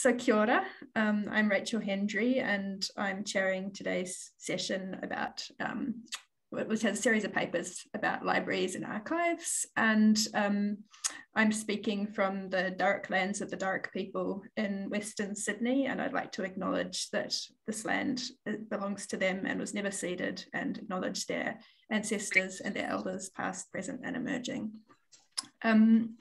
So kia ora. Um, I'm Rachel Hendery and I'm chairing today's session about um, which has a series of papers about libraries and archives. And um, I'm speaking from the Darug lands of the Darug people in Western Sydney. And I'd like to acknowledge that this land uh, belongs to them and was never ceded and acknowledge their ancestors and their elders, past, present, and emerging. Um,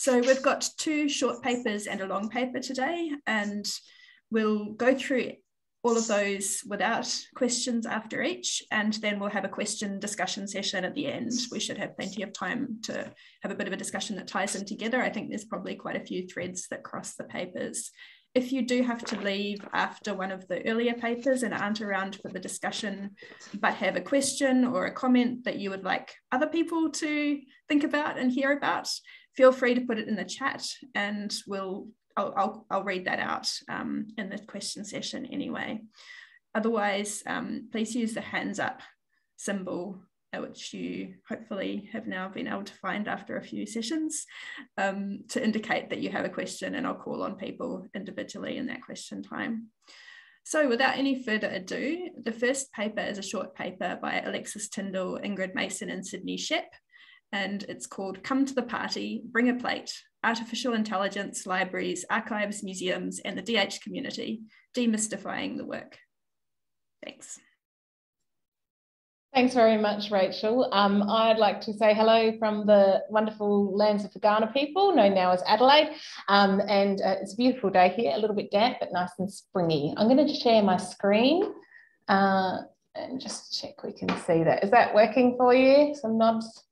so we've got two short papers and a long paper today, and we'll go through all of those without questions after each, and then we'll have a question discussion session at the end. We should have plenty of time to have a bit of a discussion that ties them together. I think there's probably quite a few threads that cross the papers. If you do have to leave after one of the earlier papers and aren't around for the discussion, but have a question or a comment that you would like other people to think about and hear about, feel free to put it in the chat and we'll I'll, I'll, I'll read that out um, in the question session anyway. Otherwise, um, please use the hands up symbol, uh, which you hopefully have now been able to find after a few sessions um, to indicate that you have a question and I'll call on people individually in that question time. So without any further ado, the first paper is a short paper by Alexis Tindall, Ingrid Mason and Sydney Shep, and it's called Come to the Party, Bring a Plate, artificial intelligence, libraries, archives, museums, and the DH community, demystifying the work. Thanks. Thanks very much, Rachel. Um, I'd like to say hello from the wonderful lands of the Kaurna people, known now as Adelaide. Um, and uh, it's a beautiful day here, a little bit damp, but nice and springy. I'm going to share my screen uh, and just check we can see that. Is that working for you? Some nods?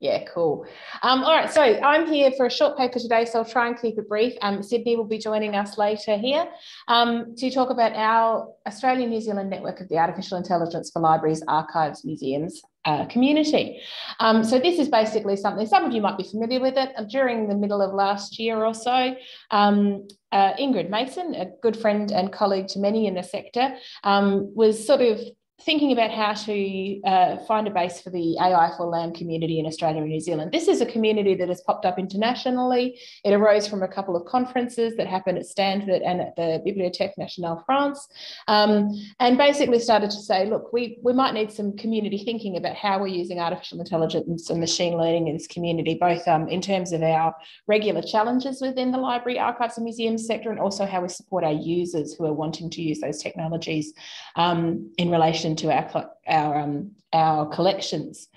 Yeah, cool. Um, all right, so I'm here for a short paper today, so I'll try and keep it brief. Um, Sydney will be joining us later here um, to talk about our Australian New Zealand network of the Artificial Intelligence for Libraries, Archives, Museums uh, community. Um, so this is basically something, some of you might be familiar with it. During the middle of last year or so, um, uh, Ingrid Mason, a good friend and colleague to many in the sector, um, was sort of thinking about how to uh, find a base for the AI for LAM community in Australia and New Zealand. This is a community that has popped up internationally. It arose from a couple of conferences that happened at Stanford and at the Bibliothèque Nationale France, um, and basically started to say, look, we, we might need some community thinking about how we're using artificial intelligence and machine learning in this community, both um, in terms of our regular challenges within the library, archives and museums sector, and also how we support our users who are wanting to use those technologies um, in relation to our, our, um, our collections.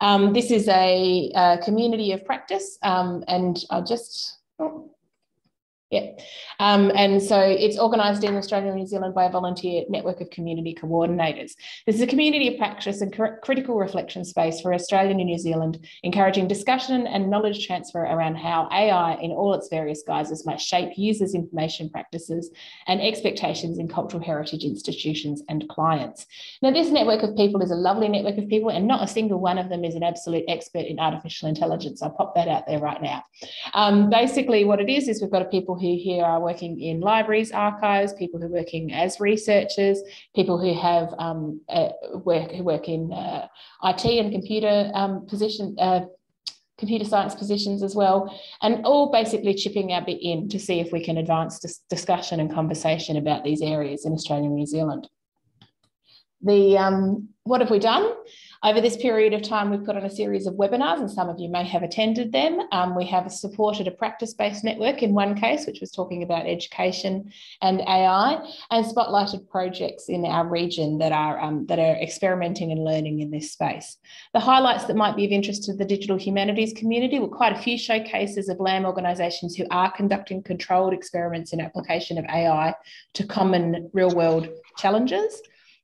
Um, this is a, a, community of practice um, and I'll just, oh, yeah. Um, and so it's organised in Australia and New Zealand by a volunteer network of community coordinators. This is a community of practice and critical reflection space for Australia and New Zealand, encouraging discussion and knowledge transfer around how AI in all its various guises might shape users' information practices and expectations in cultural heritage institutions and clients. Now, this network of people is a lovely network of people, and not a single one of them is an absolute expert in artificial intelligence. I'll pop that out there right now. Um, basically, what it is, is we've got a people who here are working in libraries, archives, people who are working as researchers, people who have um, work who work in uh, IT and computer um, position. Uh, computer science positions as well, and all basically chipping our bit in to see if we can advance dis discussion and conversation about these areas in Australia and New Zealand. The um, what have we done? Over this period of time, we've put on a series of webinars, and some of you may have attended them. Um, we have supported a practice based network in one case, which was talking about education and AI, and spotlighted projects in our region that are, um, that are experimenting and learning in this space. The highlights that might be of interest to the digital humanities community were quite a few showcases of LAM organisations who are conducting controlled experiments in application of AI to common real world challenges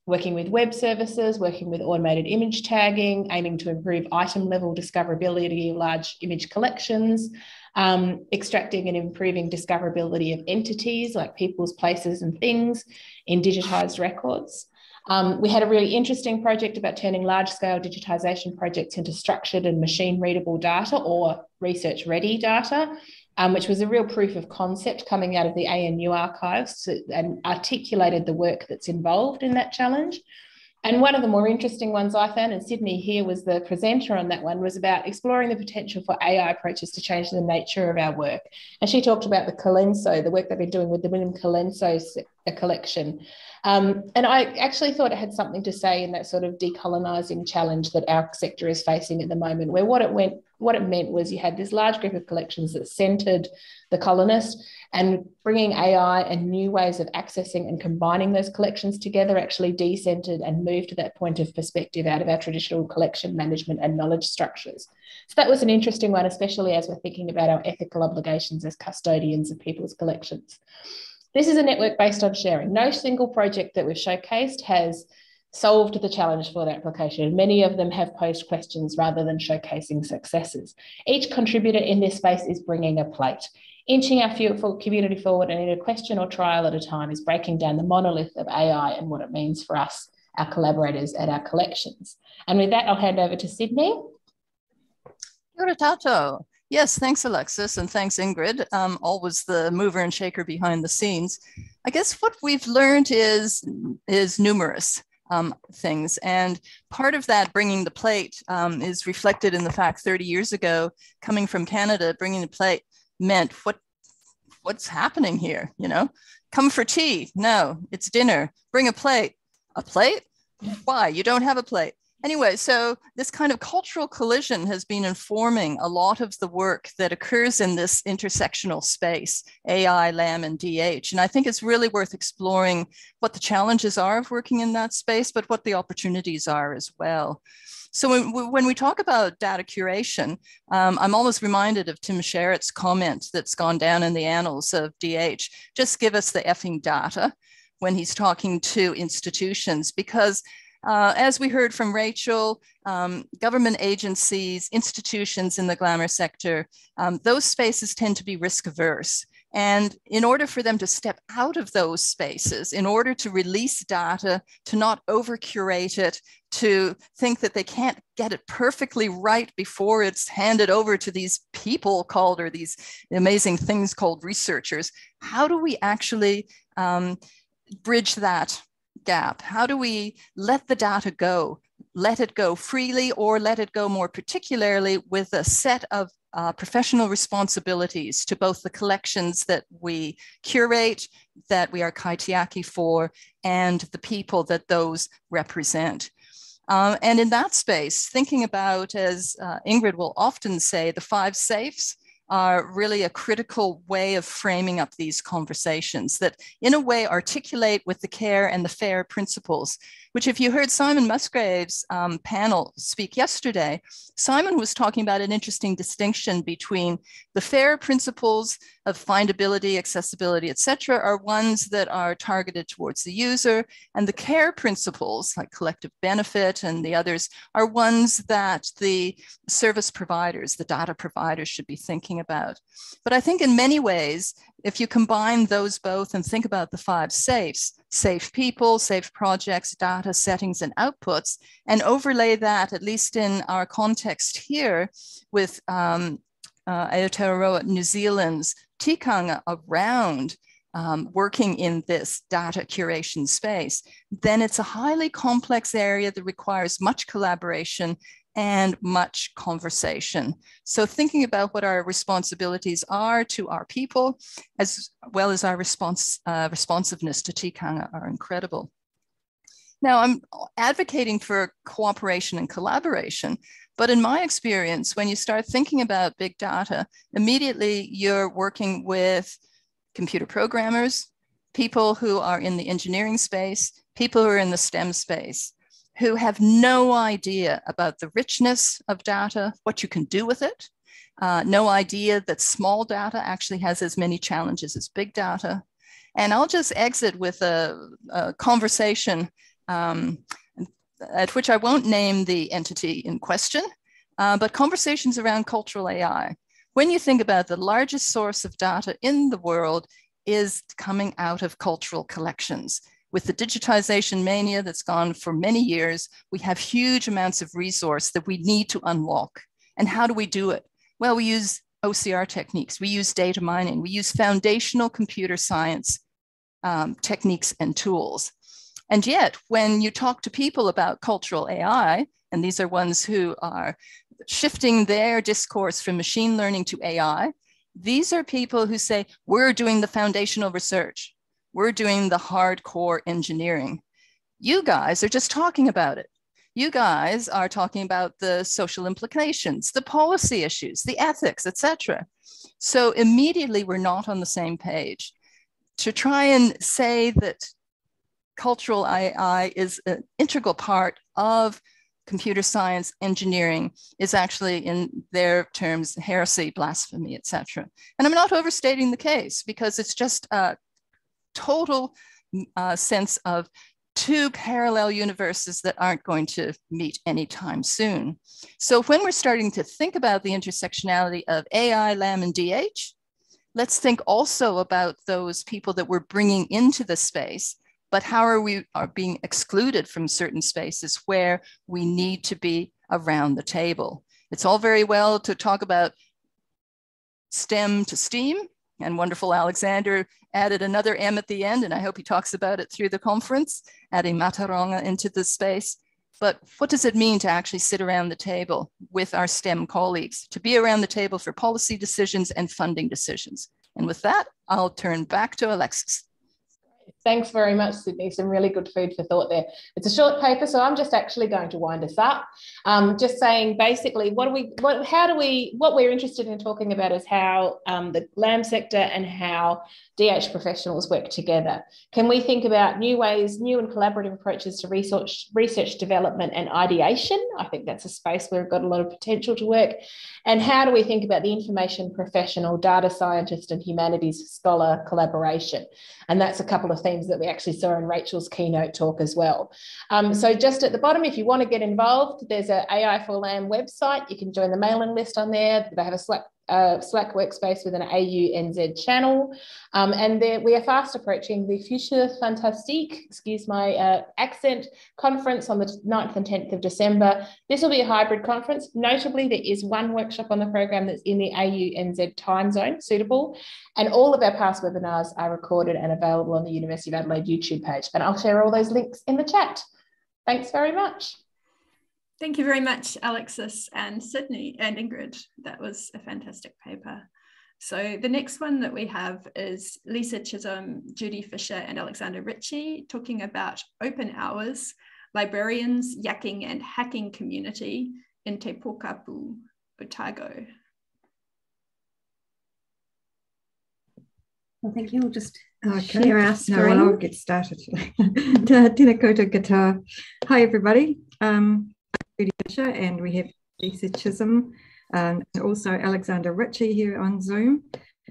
working with web services, working with automated image tagging, aiming to improve item level discoverability of large image collections, um, extracting and improving discoverability of entities like people's places and things in digitized records. Um, we had a really interesting project about turning large scale digitization projects into structured and machine readable data or research ready data um, which was a real proof of concept coming out of the ANU archives and articulated the work that's involved in that challenge. And one of the more interesting ones I found, and Sydney here was the presenter on that one, was about exploring the potential for AI approaches to change the nature of our work. And she talked about the Colenso, the work they've been doing with the William Colenso collection. Um, and I actually thought it had something to say in that sort of decolonising challenge that our sector is facing at the moment, where what it went, what it meant was you had this large group of collections that centred the colonist and bringing AI and new ways of accessing and combining those collections together actually decentered and moved to that point of perspective out of our traditional collection management and knowledge structures. So that was an interesting one, especially as we're thinking about our ethical obligations as custodians of people's collections. This is a network based on sharing. No single project that we've showcased has solved the challenge for the application. Many of them have posed questions rather than showcasing successes. Each contributor in this space is bringing a plate inching our community forward and in a question or trial at a time is breaking down the monolith of AI and what it means for us, our collaborators at our collections. And with that, I'll hand over to Sydney. Tato. Yes, thanks, Alexis, and thanks, Ingrid. Um, always the mover and shaker behind the scenes. I guess what we've learned is, is numerous um, things. And part of that bringing the plate um, is reflected in the fact 30 years ago, coming from Canada, bringing the plate meant what what's happening here you know? Come for tea? No it's dinner. Bring a plate. A plate? Why? You don't have a plate anyway so this kind of cultural collision has been informing a lot of the work that occurs in this intersectional space ai lam and dh and i think it's really worth exploring what the challenges are of working in that space but what the opportunities are as well. So when, when we talk about data curation, um, I'm always reminded of Tim Sherratt's comment that's gone down in the annals of DH, just give us the effing data when he's talking to institutions, because uh, as we heard from Rachel, um, government agencies, institutions in the glamour sector, um, those spaces tend to be risk averse. And in order for them to step out of those spaces, in order to release data, to not over curate it, to think that they can't get it perfectly right before it's handed over to these people called, or these amazing things called researchers, how do we actually um, bridge that gap? How do we let the data go? Let it go freely or let it go more particularly with a set of uh, professional responsibilities to both the collections that we curate, that we are kaitiaki for, and the people that those represent. Um, and in that space, thinking about, as uh, Ingrid will often say, the five safes, are really a critical way of framing up these conversations that in a way articulate with the care and the fair principles which if you heard simon musgrave's um, panel speak yesterday simon was talking about an interesting distinction between the fair principles of findability accessibility etc are ones that are targeted towards the user and the care principles like collective benefit and the others are ones that the service providers the data providers should be thinking about. But I think in many ways, if you combine those both and think about the five safes, safe people, safe projects, data, settings, and outputs, and overlay that, at least in our context here, with um, uh, Aotearoa New Zealand's tikanga around um, working in this data curation space, then it's a highly complex area that requires much collaboration and much conversation. So thinking about what our responsibilities are to our people, as well as our response, uh, responsiveness to tikanga are incredible. Now I'm advocating for cooperation and collaboration, but in my experience, when you start thinking about big data, immediately you're working with computer programmers, people who are in the engineering space, people who are in the STEM space who have no idea about the richness of data, what you can do with it, uh, no idea that small data actually has as many challenges as big data. And I'll just exit with a, a conversation um, at which I won't name the entity in question, uh, but conversations around cultural AI. When you think about the largest source of data in the world is coming out of cultural collections. With the digitization mania that's gone for many years, we have huge amounts of resource that we need to unlock. And how do we do it? Well, we use OCR techniques, we use data mining, we use foundational computer science um, techniques and tools. And yet, when you talk to people about cultural AI, and these are ones who are shifting their discourse from machine learning to AI, these are people who say, we're doing the foundational research, we're doing the hardcore engineering. You guys are just talking about it. You guys are talking about the social implications, the policy issues, the ethics, etc. So immediately we're not on the same page. To try and say that cultural AI is an integral part of computer science engineering is actually in their terms heresy blasphemy etc and i'm not overstating the case because it's just a total uh, sense of two parallel universes that aren't going to meet anytime soon. So when we're starting to think about the intersectionality of ai lam and dh let's think also about those people that we're bringing into the space but how are we are being excluded from certain spaces where we need to be around the table? It's all very well to talk about stem to steam and wonderful alexander added another m at the end and i hope he talks about it through the conference adding mātauranga into the space but what does it mean to actually sit around the table with our STEM colleagues, to be around the table for policy decisions and funding decisions? And with that, I'll turn back to Alexis. Thanks very much, Sydney. Some really good food for thought there. It's a short paper, so I'm just actually going to wind us up. Um, just saying, basically, what do we, what, how do we, what we're interested in talking about is how um, the LAM sector and how DH professionals work together. Can we think about new ways, new and collaborative approaches to research, research development and ideation? I think that's a space where we've got a lot of potential to work. And how do we think about the information professional, data scientist, and humanities scholar collaboration? And that's a couple of that we actually saw in Rachel's keynote talk as well. Um, so just at the bottom, if you want to get involved, there's a AI for LAM website. You can join the mailing list on there. They have a Slack uh, Slack workspace with an AUNZ channel. Um, and there, we are fast approaching the Future Fantastique, excuse my uh, accent, conference on the 9th and 10th of December. This will be a hybrid conference. Notably, there is one workshop on the program that's in the AUNZ time zone suitable. And all of our past webinars are recorded and available on the University of Adelaide YouTube page. And I'll share all those links in the chat. Thanks very much. Thank you very much, Alexis and Sydney and Ingrid. That was a fantastic paper. So the next one that we have is Lisa Chisholm, Judy Fisher, and Alexander Ritchie talking about open ours, librarians, yakking and hacking community in Te Pokapū, Otago. Well, thank you. We'll just okay. share our screen. No, well, I'll get started. Tēnā koutou katoa. Hi, everybody. Um, And we have Lisa Chisholm um, and also Alexander Ritchie here on Zoom.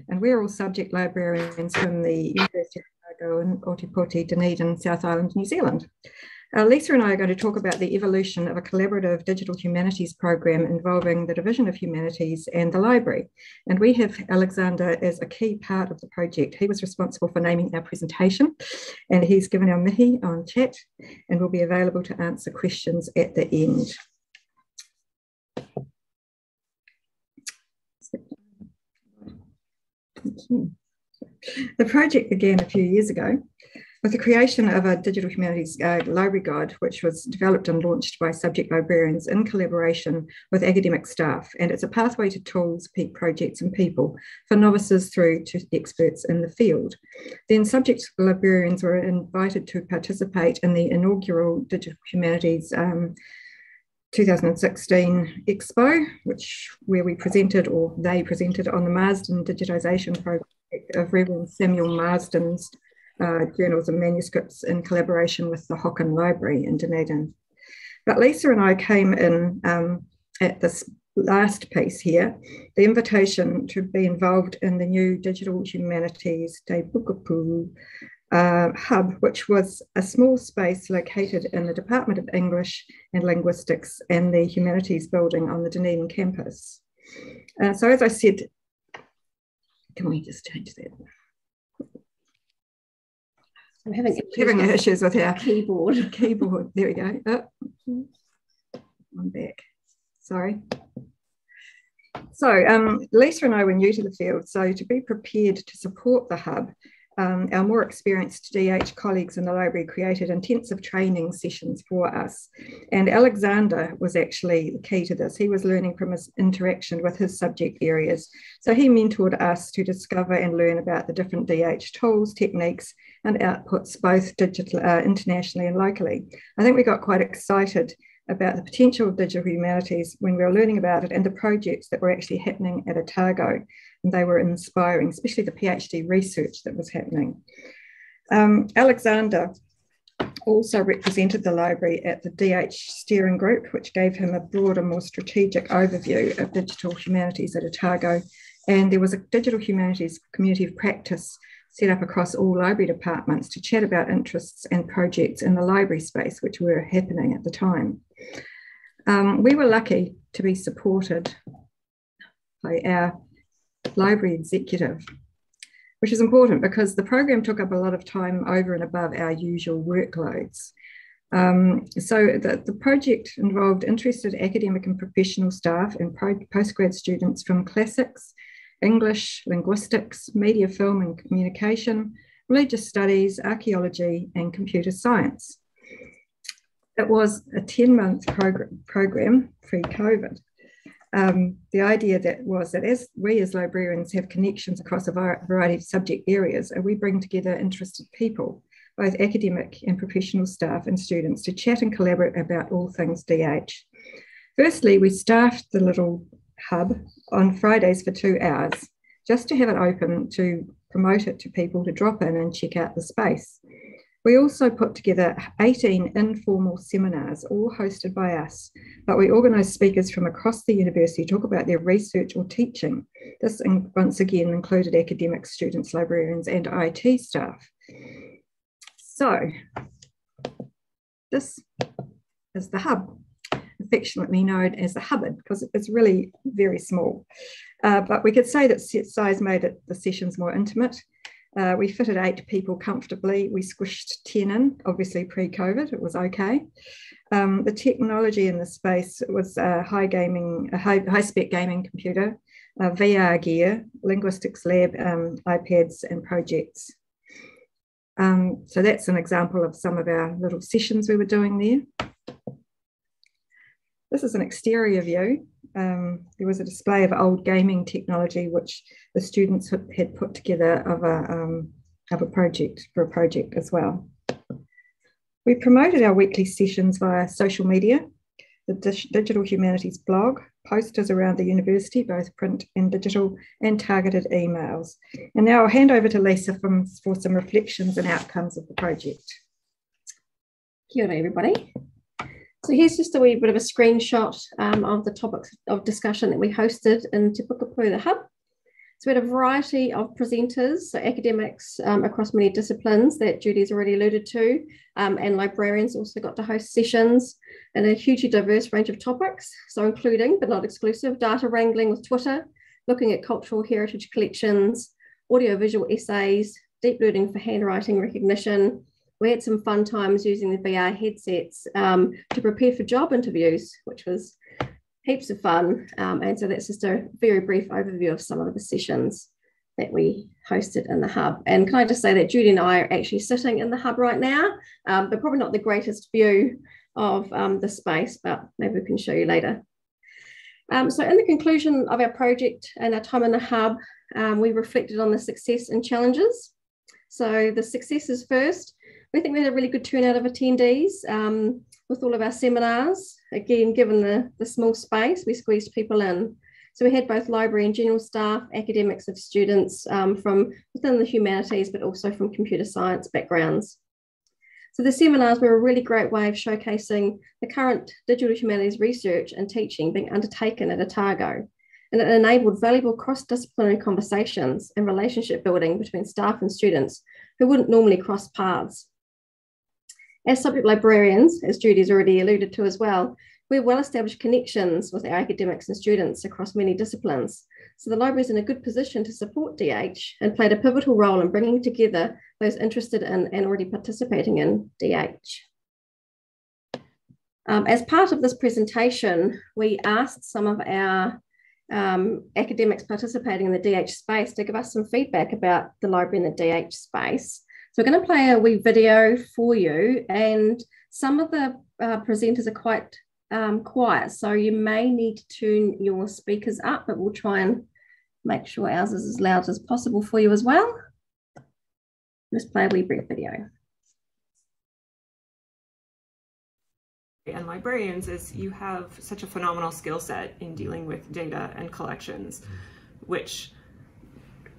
And we're all subject librarians from the University of Otago in Otepoti, Dunedin, South Island, New Zealand. Uh, Lisa and I are going to talk about the evolution of a collaborative digital humanities program involving the Division of Humanities and the library. And we have Alexander as a key part of the project. He was responsible for naming our presentation and he's given our mihi on chat and will be available to answer questions at the end. The project began a few years ago with the creation of a digital humanities uh, library guide, which was developed and launched by subject librarians in collaboration with academic staff. And it's a pathway to tools, peak projects, and people for novices through to experts in the field. Then subject librarians were invited to participate in the inaugural digital humanities um, 2016 Expo, which where we presented or they presented on the Marsden digitisation project of Reverend Samuel Marsden's uh, journals and manuscripts in collaboration with the Hocken Library in Dunedin. But Lisa and I came in um, at this last piece here, the invitation to be involved in the new Digital Humanities Te Pokapū uh, hub, which was a small space located in the Department of English and Linguistics and the Humanities building on the Dunedin campus. Uh, so as I said, can we just change that? I'm having issues, having with issues with our keyboard. Keyboard. There we go. Oh, I'm back. Sorry. So um, Lisa and I were new to the field, so to be prepared to support the hub, um, our more experienced DH colleagues in the library created intensive training sessions for us. And Alexander was actually the key to this. He was learning from his interaction with his subject areas. So he mentored us to discover and learn about the different DH tools, techniques, and outputs, both digital, uh, internationally and locally. I think we got quite excited about the potential of digital humanities when we were learning about it and the projects that were actually happening at Otago and they were inspiring, especially the PhD research that was happening. Um, Alexander also represented the library at the DH steering group, which gave him a broader, more strategic overview of digital humanities at Otago. And there was a digital humanities community of practice set up across all library departments to chat about interests and projects in the library space, which were happening at the time. Um, we were lucky to be supported by our library executive, which is important because the program took up a lot of time over and above our usual workloads. Um, so the, the project involved interested academic and professional staff and postgrad students from classics, English, linguistics, media, film and communication, religious studies, archaeology, and computer science. It was a 10 month program, program pre COVID um, the idea that was that as we as librarians have connections across a variety of subject areas, and we bring together interested people, both academic and professional staff and students, to chat and collaborate about all things DH. Firstly, we staffed the little hub on Fridays for two hours, just to have it open to promote it to people to drop in and check out the space. We also put together 18 informal seminars, all hosted by us, but we organised speakers from across the university to talk about their research or teaching. This once again included academics, students, librarians, and IT staff. So, this is the hub, affectionately known as the Hubbard, because it's really very small. Uh, but we could say that size made it, the sessions more intimate. Uh, we fitted eight people comfortably. We squished 10 in, obviously pre COVID, it was okay. Um, the technology in the space was a high gaming, a high, high spec gaming computer, VR gear, linguistics lab, um, iPads, and projects. Um, so that's an example of some of our little sessions we were doing there. This is an exterior view um, there was a display of old gaming technology which the students had put together of a, um, of a project for a project as well. We promoted our weekly sessions via social media, the Digital Humanities blog, posters around the university, both print and digital, and targeted emails. And now I'll hand over to Lisa from, for some reflections and outcomes of the project. Kia ora, everybody. So here's just a wee bit of a screenshot um, of the topics of discussion that we hosted in Te the hub. So we had a variety of presenters, so academics um, across many disciplines that Judy's already alluded to, um, and librarians also got to host sessions and a hugely diverse range of topics. So including, but not exclusive, data wrangling with Twitter, looking at cultural heritage collections, audiovisual essays, deep learning for handwriting recognition, we had some fun times using the VR headsets um, to prepare for job interviews, which was heaps of fun. Um, and so that's just a very brief overview of some of the sessions that we hosted in the hub. And can I just say that Judy and I are actually sitting in the hub right now, um, but probably not the greatest view of um, the space, but maybe we can show you later. Um, so in the conclusion of our project and our time in the hub, um, we reflected on the success and challenges. So the successes first, we think we had a really good turnout of attendees um, with all of our seminars. Again, given the, the small space, we squeezed people in. So we had both library and general staff, academics of students um, from within the humanities, but also from computer science backgrounds. So the seminars were a really great way of showcasing the current digital humanities research and teaching being undertaken at Otago. And it enabled valuable cross-disciplinary conversations and relationship building between staff and students who wouldn't normally cross paths. As subject librarians, as Judy's already alluded to as well, we have well-established connections with our academics and students across many disciplines. So the library is in a good position to support DH and played a pivotal role in bringing together those interested in and already participating in DH. Um, as part of this presentation, we asked some of our um, academics participating in the DH space to give us some feedback about the library in the DH space. We're going to play a wee video for you and some of the uh, presenters are quite um, quiet, so you may need to tune your speakers up, but we'll try and make sure ours is as loud as possible for you as well. Let's play a wee brief video. and librarians is you have such a phenomenal skill set in dealing with data and collections, which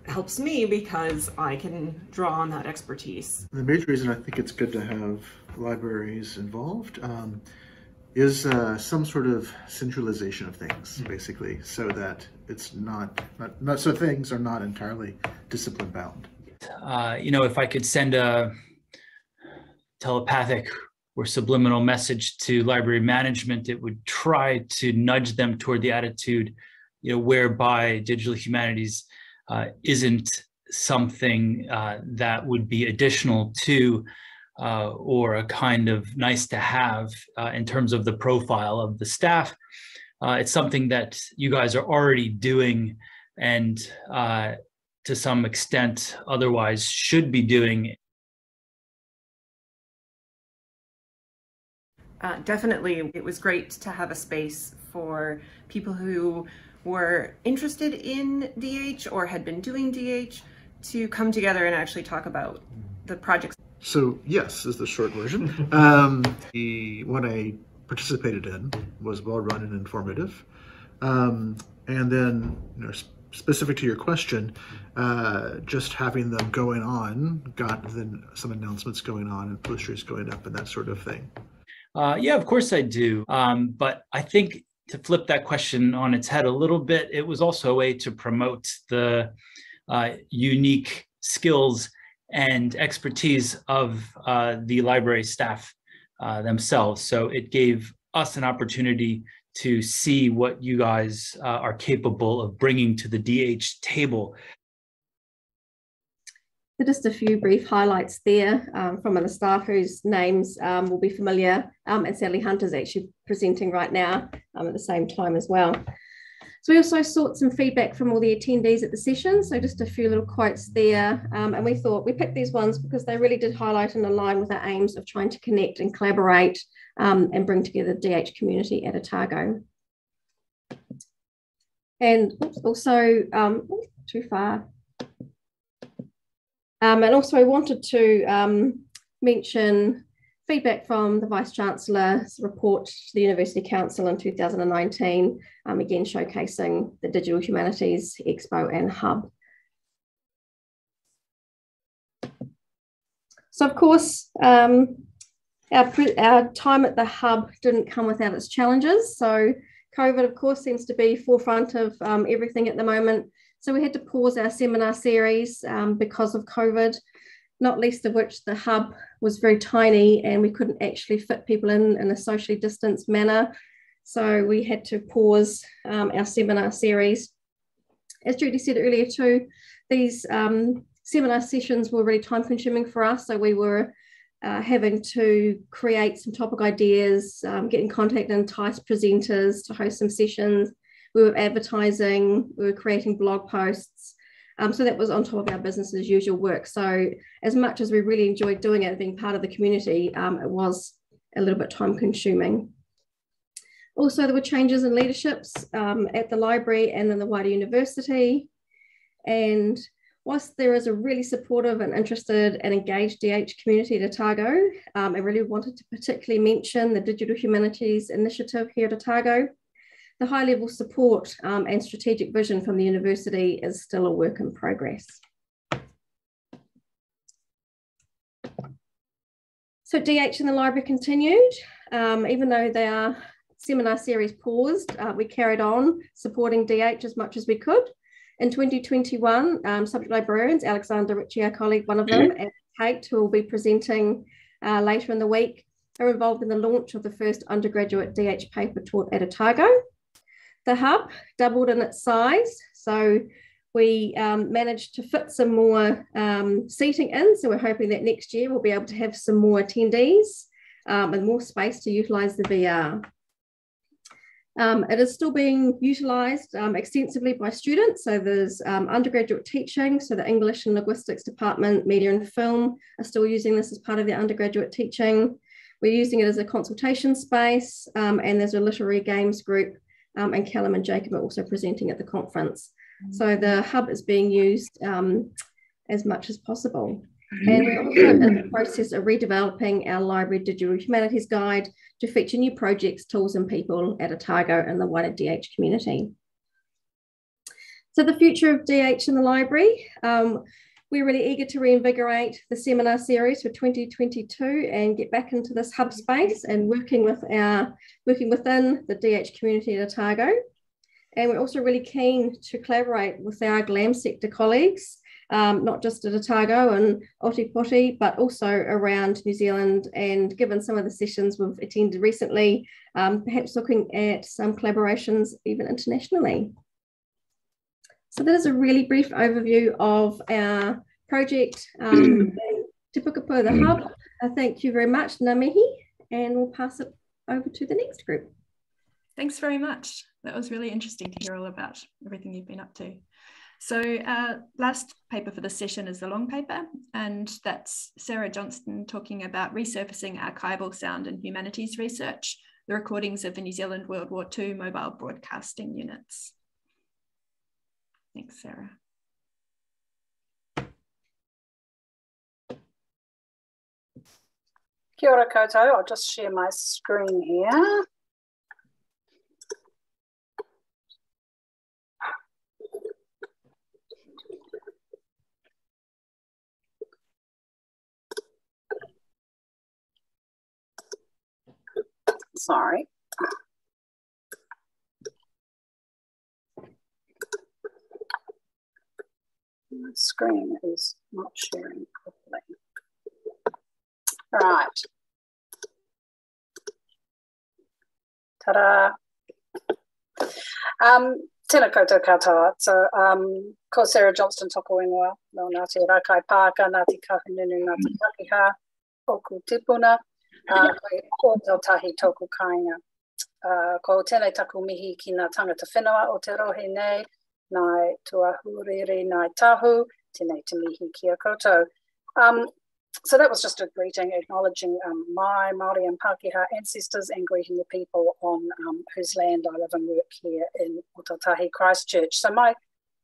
helps me because I can draw on that expertise. The major reason I think it's good to have libraries involved um, is uh, some sort of centralization of things, mm-hmm. basically, so that it's not, not, not, so things are not entirely discipline bound. Uh, you know, if I could send a telepathic or subliminal message to library management, it would try to nudge them toward the attitude, you know, whereby digital humanities uh, isn't something uh, that would be additional to uh, or a kind of nice to have uh, in terms of the profile of the staff. Uh, it's something that you guys are already doing and uh, to some extent otherwise should be doing Uh, definitely, it was great to have a space for people who were interested in DH or had been doing DH to come together and actually talk about the projects. So yes, is the short version. um, the one I participated in was well run and informative, um, and then you know, specific to your question, uh, just having them going on got then some announcements going on and posters going up and that sort of thing. Uh, yeah, of course I do. Um, but I think to flip that question on its head a little bit, it was also a way to promote the uh, unique skills and expertise of uh, the library staff uh, themselves. So it gave us an opportunity to see what you guys uh, are capable of bringing to the DH table so just a few brief highlights there um, from other staff whose names um, will be familiar. Um, and Sally Hunt is actually presenting right now um, at the same time as well. So we also sought some feedback from all the attendees at the session. So just a few little quotes there. Um, and we thought we picked these ones because they really did highlight and align with our aims of trying to connect and collaborate um, and bring together the DH community at Otago. And also, too far, um, and also I wanted to um, mention feedback from the Vice Chancellor's report to the University Council in 2019, um, again showcasing the Digital Humanities Expo and Hub. So of course, um, our, our time at the Hub didn't come without its challenges. So COVID, of course, seems to be forefront of um, everything at the moment. So we had to pause our seminar series um, because of COVID, not least of which the hub was very tiny and we couldn't actually fit people in in a socially distanced manner. So we had to pause um, our seminar series. As Judy said earlier too, these um, seminar sessions were really time consuming for us. So we were uh, having to create some topic ideas, um, get in contact and entice presenters to host some sessions, we were advertising, we were creating blog posts. Um, so that was on top of our business as usual work. So as much as we really enjoyed doing it, being part of the community, um, it was a little bit time consuming. Also, there were changes in leaderships um, at the library and in the wider university. And whilst there is a really supportive and interested and engaged DH community at Otago, um, I really wanted to particularly mention the Digital Humanities Initiative here at Otago the high level support um, and strategic vision from the university is still a work in progress. So DH in the library continued, um, even though their seminar series paused, uh, we carried on supporting DH as much as we could. In 2021, um, subject librarians, Alexander Ritchie, our colleague, one of them, and Kate, who will be presenting uh, later in the week, are involved in the launch of the first undergraduate DH paper taught at Otago. The hub doubled in its size. So we um, managed to fit some more um, seating in. So we're hoping that next year we'll be able to have some more attendees um, and more space to utilise the VR. Um, it is still being utilised um, extensively by students. So there's um, undergraduate teaching. So the English and Linguistics Department, Media and Film are still using this as part of their undergraduate teaching. We're using it as a consultation space and there's a literary games group um, and Callum and Jacob are also presenting at the conference. So the hub is being used um, as much as possible. And we're also in the process of redeveloping our library digital humanities guide to feature new projects, tools, and people at Otago and the wider DH community. So the future of DH in the library, um, we're really eager to reinvigorate the seminar series for 2022 and get back into this hub space and working with our working within the DH community at Otago. And we're also really keen to collaborate with our GLAM sector colleagues um, not just at Otago and Otepoti, but also around New Zealand. And given some of the sessions we've attended recently, um, perhaps looking at some collaborations even internationally. So that is a really brief overview of our project, um, Te Pokapū, the Hub. Uh, thank you very much, Namihi, and we'll pass it over to the next group. Thanks very much. That was really interesting to hear all about everything you've been up to. So uh, last paper for this session is the long paper, and that's Sarah Johnston talking about resurfacing archival sound and humanities research, the recordings of the New Zealand World War II mobile broadcasting units. Thanks, Sarah. Kia ora koutou, I'll just share my screen here. Sorry. My screen is not sharing properly. Right. Ta-da. Um, tēnā koutou katoa. So, um, ko Sarah Johnston toko ingoa, no Ngāti Rakai Pāka, Ngāti Kahungunu, Ngāti Pakeha, Oku Tipuna, uh, ko tahi tōku kāinga. Uh, ko tēnei taku mihi ki ngā tangata whenua o te rohe nei, nai tua huriri, Ngāi Tahu, tēnei te mihi ki a. Um, so that was just a greeting acknowledging um, my Māori and Pākehā ancestors and greeting the people on um, whose land I live and work here in Ōtautahi Christchurch. So my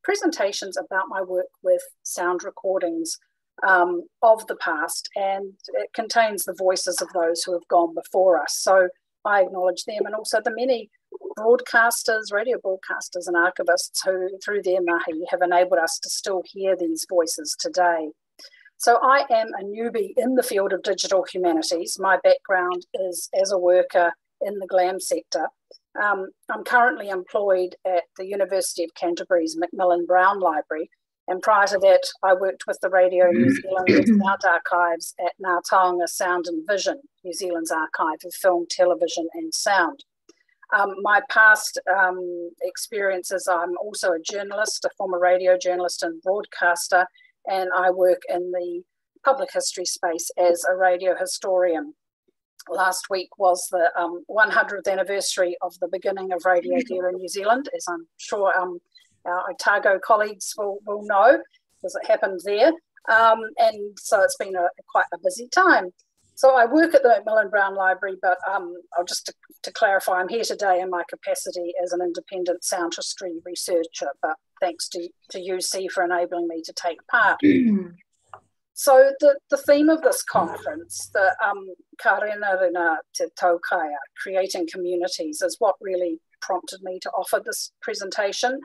presentation's about my work with sound recordings um, of the past, and it contains the voices of those who have gone before us. So I acknowledge them and also the many broadcasters, radio broadcasters, and archivists who, through their mahi, have enabled us to still hear these voices today. So I am a newbie in the field of digital humanities. My background is as a worker in the GLAM sector. Um, I'm currently employed at the University of Canterbury's Macmillan Brown Library, and prior to that, I worked with the Radio New Zealand Sound Archives at Ngā Taonga Sound and Vision, New Zealand's archive of film, television, and sound. Um, my past um, experiences, I'm also a journalist, a former radio journalist and broadcaster, and I work in the public history space as a radio historian. Last week was the um, 100th anniversary of the beginning of radio here in New Zealand, as I'm sure um, our Otago colleagues will, will know because it happened there. Um, and so it's been a, quite a busy time. So I work at the Macmillan Brown Library, but um, I'll just to, to, clarify, I'm here today in my capacity as an independent sound history researcher, but thanks to, to UC for enabling me to take part. so the, the theme of this conference, the um, Karena Te Taukaea, creating communities, is what really prompted me to offer this presentation.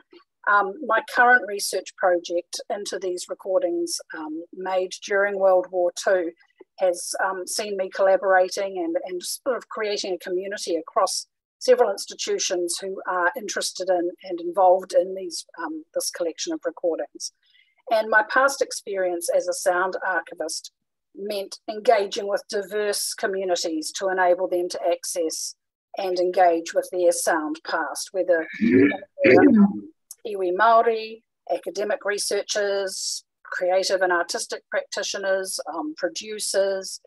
Um, my current research project into these recordings um, made during World War II has um, seen me collaborating and, and sort of creating a community across several institutions who are interested in and involved in these um, this collection of recordings. And my past experience as a sound archivist meant engaging with diverse communities to enable them to access and engage with their sound past, whether iwi Māori, academic researchers, creative and artistic practitioners, um, producers,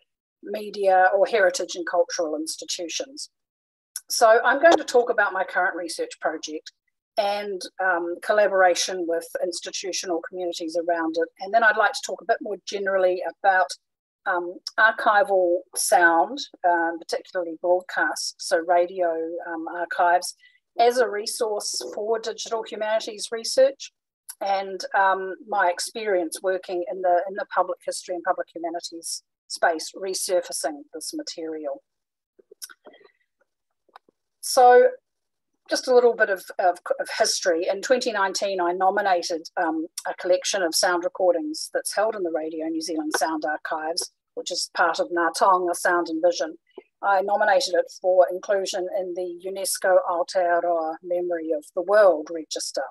media, or heritage and cultural institutions. so I'm going to talk about my current research project and um, collaboration with institutional communities around it. And then I'd like to talk a bit more generally about um, archival sound, um, particularly broadcast, so radio um, archives, as a resource for digital humanities research and um, my experience working in the, in the public history and public humanities space, resurfacing this material. So just a little bit of, of, of, history. In 2019, I nominated um, a collection of sound recordings that's held in the Radio New Zealand Sound Archives, which is part of Ngā Taonga Sound and Vision. I nominated it for inclusion in the UNESCO Aotearoa Memory of the World Register.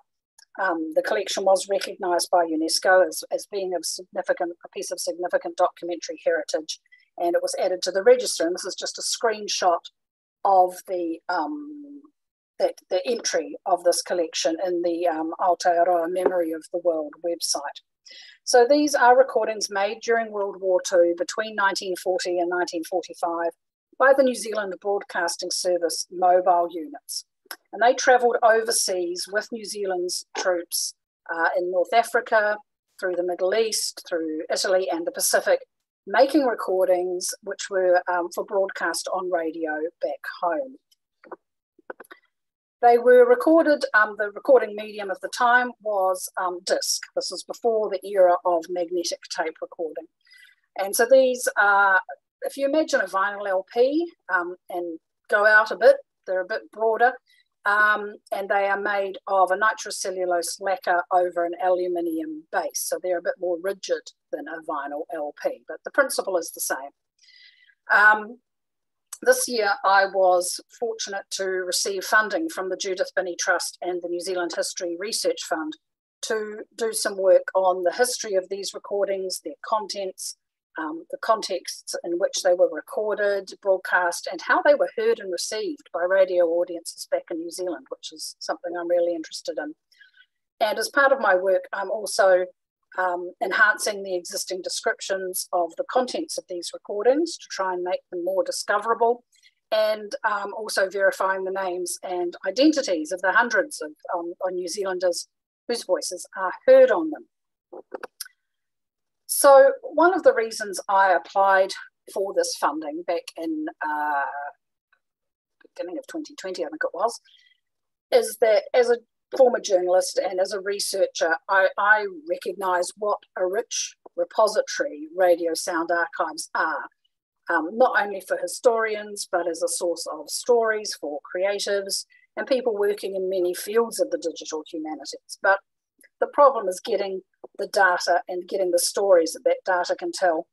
Um, the collection was recognised by UNESCO as, as being a significant, a piece of significant documentary heritage, and it was added to the register. And this is just a screenshot of the um, the, the entry of this collection in the um, Aotearoa Memory of the World website. So these are recordings made during World War II between 1940 and 1945 by the New Zealand Broadcasting Service mobile units. And they travelled overseas with New Zealand's troops uh, in North Africa, through the Middle East, through Italy and the Pacific, making recordings which were um, for broadcast on radio back home. They were recorded, um, the recording medium of the time was um, disc. This was before the era of magnetic tape recording. And so these are, if you imagine a vinyl LP um, and go out a bit, they're a bit broader, um, and they are made of a nitrocellulose lacquer over an aluminium base. So they're a bit more rigid than a vinyl LP, but the principle is the same. Um, this year, I was fortunate to receive funding from the Judith Binney Trust and the New Zealand History Research Fund to do some work on the history of these recordings, their contents, um, the contexts in which they were recorded, broadcast, and how they were heard and received by radio audiences back in New Zealand, which is something I'm really interested in. And as part of my work, I'm also um, enhancing the existing descriptions of the contents of these recordings to try and make them more discoverable, and um, also verifying the names and identities of the hundreds of um, New Zealanders whose voices are heard on them. So one of the reasons I applied for this funding back in uh, beginning of 2020, I think it was, is that as a former journalist and as a researcher, I, I recognize what a rich repository radio sound archives are, um, not only for historians, but as a source of stories for creatives and people working in many fields of the digital humanities. But the problem is getting the data and getting the stories that that data can tell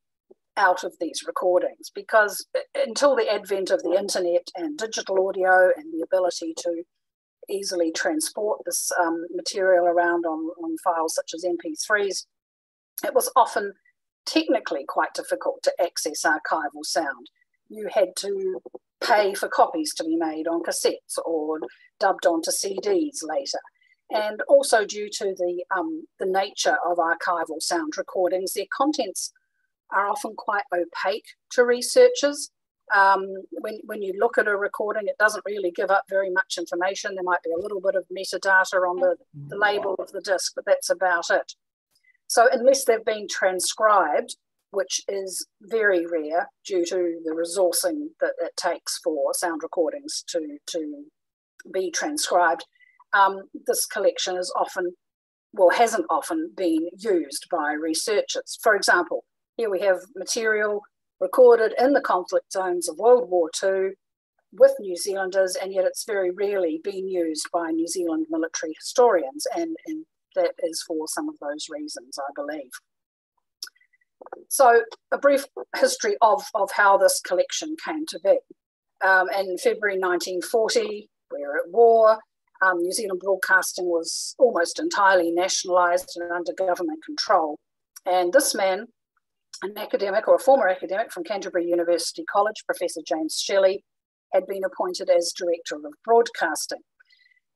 out of these recordings because until the advent of the internet and digital audio and the ability to easily transport this um, material around on, on files such as MP3s, it was often technically quite difficult to access archival sound. You had to pay for copies to be made on cassettes or dubbed onto CDs later. And also due to the, um, the nature of archival sound recordings, their contents are often quite opaque to researchers. Um, when, when you look at a recording, it doesn't really give up very much information. There might be a little bit of metadata on the, the label of the disc, but that's about it. So unless they've been transcribed, which is very rare due to the resourcing that it takes for sound recordings to, to be transcribed, um, this collection is often, well, hasn't often been used by researchers. For example, here we have material recorded in the conflict zones of World War II with New Zealanders, and yet it's very rarely been used by New Zealand military historians, and, and that is for some of those reasons, I believe. So, a brief history of, of how this collection came to be. Um, in February 1940, we were at war. Um, New Zealand broadcasting was almost entirely nationalised and under government control. And this man, an academic or a former academic from Canterbury University College, Professor James Shelley, had been appointed as Director of Broadcasting.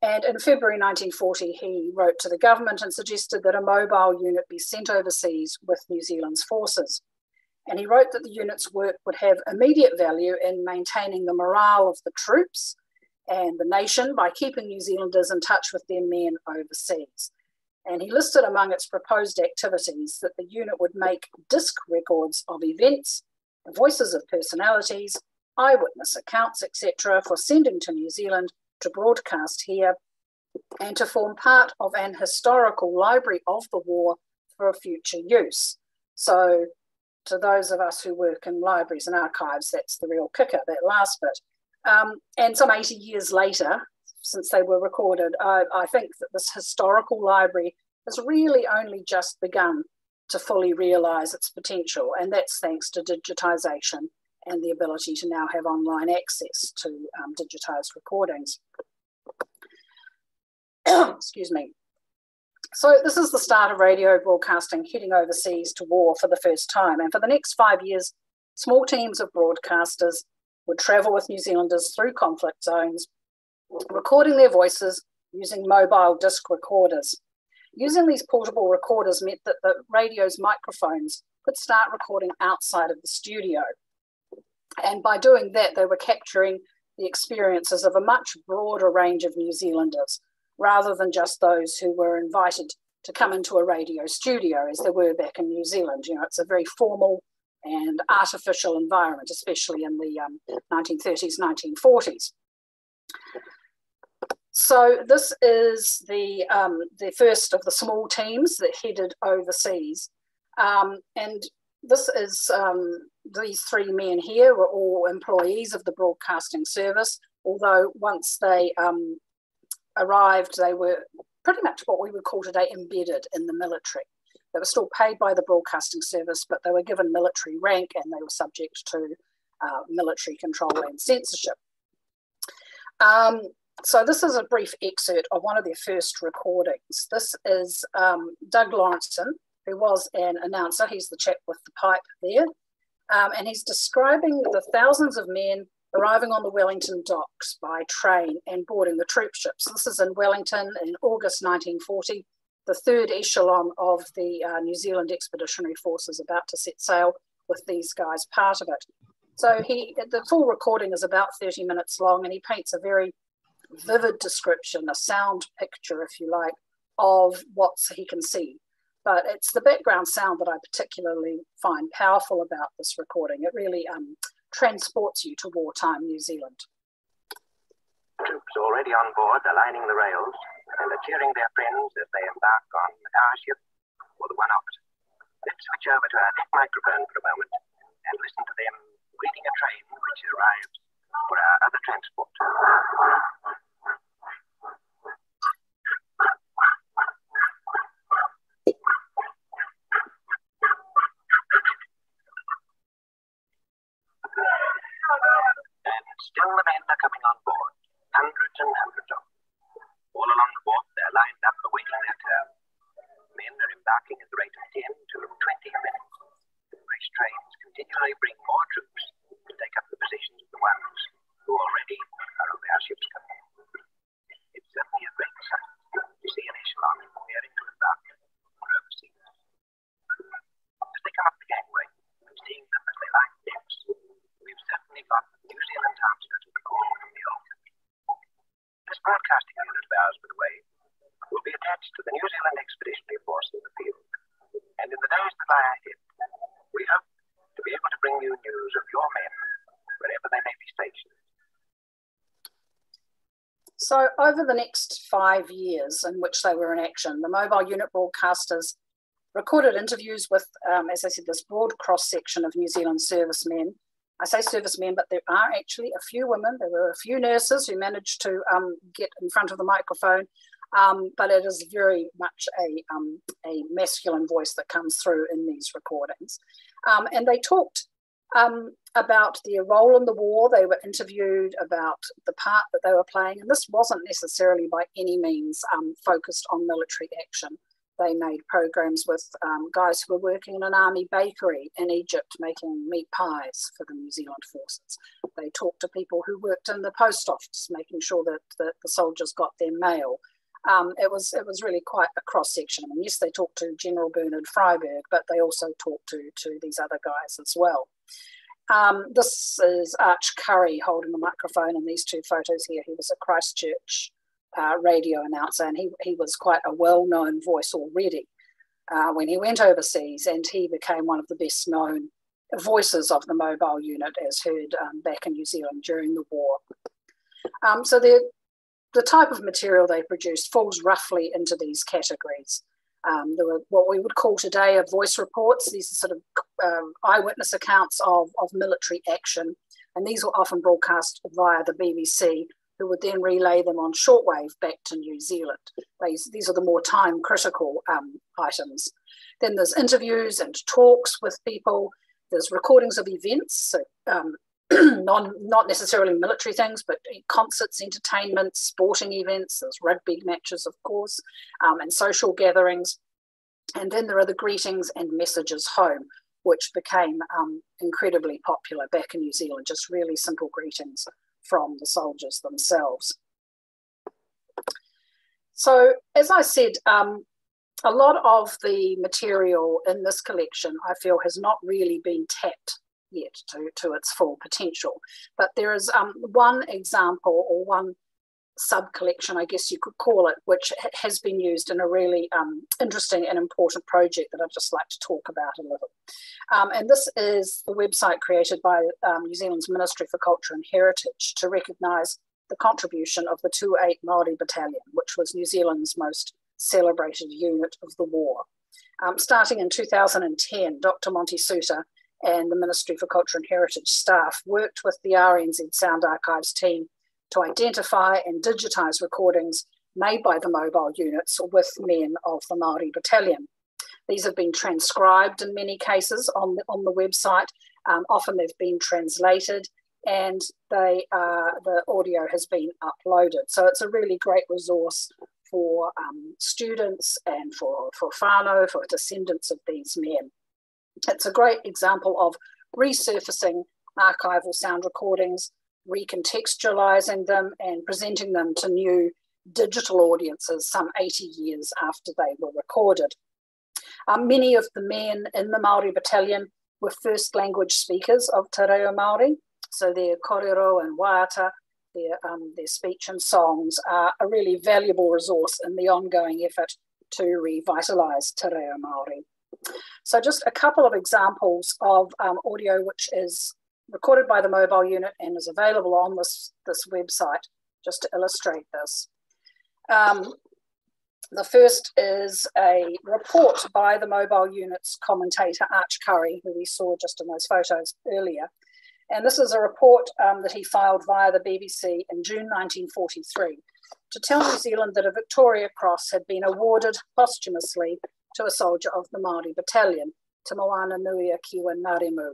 And in February 1940, he wrote to the government and suggested that a mobile unit be sent overseas with New Zealand's forces. And he wrote that the unit's work would have immediate value in maintaining the morale of the troops and the nation by keeping New Zealanders in touch with their men overseas. And he listed among its proposed activities that the unit would make disc records of events, the voices of personalities, eyewitness accounts, etc., for sending to New Zealand to broadcast here and to form part of an historical library of the war for future use. So, to those of us who work in libraries and archives, that's the real kicker, that last bit. Um, and some 80 years later, since they were recorded, I, I think that this historical library has really only just begun to fully realise its potential, and that's thanks to digitisation and the ability to now have online access to um, digitised recordings. Excuse me. So this is the start of radio broadcasting heading overseas to war for the first time. And for the next five years, small teams of broadcasters would travel with New Zealanders through conflict zones, recording their voices using mobile disc recorders. Using these portable recorders meant that the radio's microphones could start recording outside of the studio. And by doing that, they were capturing the experiences of a much broader range of New Zealanders, rather than just those who were invited to come into a radio studio as they were back in New Zealand. You know, it's a very formal and artificial environment, especially in the um, 1930s, 1940s. So this is the um, the first of the small teams that headed overseas, um, and this is um, these three men here were all employees of the broadcasting service. Although once they um, arrived, they were pretty much what we would call today embedded in the military. They were still paid by the broadcasting service, but they were given military rank and they were subject to uh, military control and censorship. Um, so this is a brief excerpt of one of their first recordings. This is um, Doug Laurenson, who was an announcer. He's the chap with the pipe there. Um, and he's describing the thousands of men arriving on the Wellington docks by train and boarding the troop ships. This is in Wellington in August 1940. The third echelon of the uh, New Zealand Expeditionary Force is about to set sail with these guys part of it. So he, the full recording is about 30 minutes long, and he paints a very vivid description, a sound picture, if you like, of what he can see. But it's the background sound that I particularly find powerful about this recording. It really um, transports you to wartime New Zealand. Troops already on board are lining the rails and are cheering their friends as they embark on our ship or the one opposite. Let's switch over to our deck microphone for a moment and listen to them greeting a train which arrives for our other transport. And Still the men are coming on board, hundreds and hundreds of them. All along the wharf, they're lined up awaiting their turn. Um, men are embarking at the rate of 10 to 20 a minute. Race trains continually bring more troops to take up the positions of the ones who already are on their ship's company. It's certainly a great sight to see an echelon preparing to embark for overseas. As they come up the gangway, and seeing them as they line decks, we've certainly got New Zealand answer to the call from the old country. This broadcasting unit of ours, by the way, will be attached to the New Zealand Expeditionary Force in the field. And in the days that lie ahead, we hope to be able to bring you news of your men wherever they may be stationed. So, over the next five years in which they were in action, the mobile unit broadcasters recorded interviews with, um, as I said, this broad cross section of New Zealand servicemen. I say servicemen, but there are actually a few women. There were a few nurses who managed to um, get in front of the microphone, um, but it is very much a, um, a masculine voice that comes through in these recordings. Um, and they talked um, about their role in the war. They were interviewed about the part that they were playing, and this wasn't necessarily by any means um, focused on military action. They made programs with um, guys who were working in an army bakery in Egypt making meat pies for the New Zealand forces. They talked to people who worked in the post office, making sure that, that the soldiers got their mail. Um, it was it was really quite a cross section. Mean, yes, they talked to General Bernard Freyberg, but they also talked to to these other guys as well. Um, this is Arch Curry holding the microphone in these two photos here. He was a Christchurch uh, radio announcer and he, he was quite a well-known voice already uh, when he went overseas and he became one of the best known voices of the mobile unit as heard um, back in New Zealand during the war. Um, so the, the type of material they produced falls roughly into these categories. Um, there were what we would call today a voice reports. These are sort of um, eyewitness accounts of, of military action, and these were often broadcast via the BBC, who would then relay them on shortwave back to New Zealand. These, these are the more time critical um, items. Then there's interviews and talks with people. There's recordings of events, so um, non, not necessarily military things, but concerts, entertainment, sporting events. There's rugby matches, of course, um, and social gatherings. And then there are the greetings and messages home, which became um, incredibly popular back in New Zealand, just really simple greetings from the soldiers themselves. So, as I said, um, a lot of the material in this collection I feel has not really been tapped yet to, to its full potential. But there is um, one example or one sub collection, I guess you could call it, which has been used in a really um, interesting and important project that I'd just like to talk about a little. Um, and this is the website created by um, New Zealand's Ministry for Culture and Heritage to recognise the contribution of the 2-8 Māori Battalion, which was New Zealand's most celebrated unit of the war. Um, starting in 2010, Dr. Monty Soutar and the Ministry for Culture and Heritage staff worked with the RNZ Sound Archives team to identify and digitise recordings made by the mobile units with men of the Māori Battalion. These have been transcribed in many cases on the, on the website. Um, often they've been translated and they uh, the audio has been uploaded. So it's a really great resource for um, students and for, for whānau, for descendants of these men. It's a great example of resurfacing archival sound recordings, recontextualizing them, and presenting them to new digital audiences some 80 years after they were recorded. Um, many of the men in the Maori battalion were first language speakers of Te Reo Māori, so their kōrero and waiata, their, um, their speech and songs are a really valuable resource in the ongoing effort to revitalise Te Reo Māori. So just a couple of examples of um, audio which is recorded by the mobile unit and is available on this, this website, just to illustrate this. Um, the first is a report by the mobile unit's commentator, Arch Curry, who we saw just in those photos earlier. And this is a report um, that he filed via the BBC in June 1943 to tell New Zealand that a Victoria Cross had been awarded posthumously to a soldier of the Māori battalion, Te Moana Ngarimu.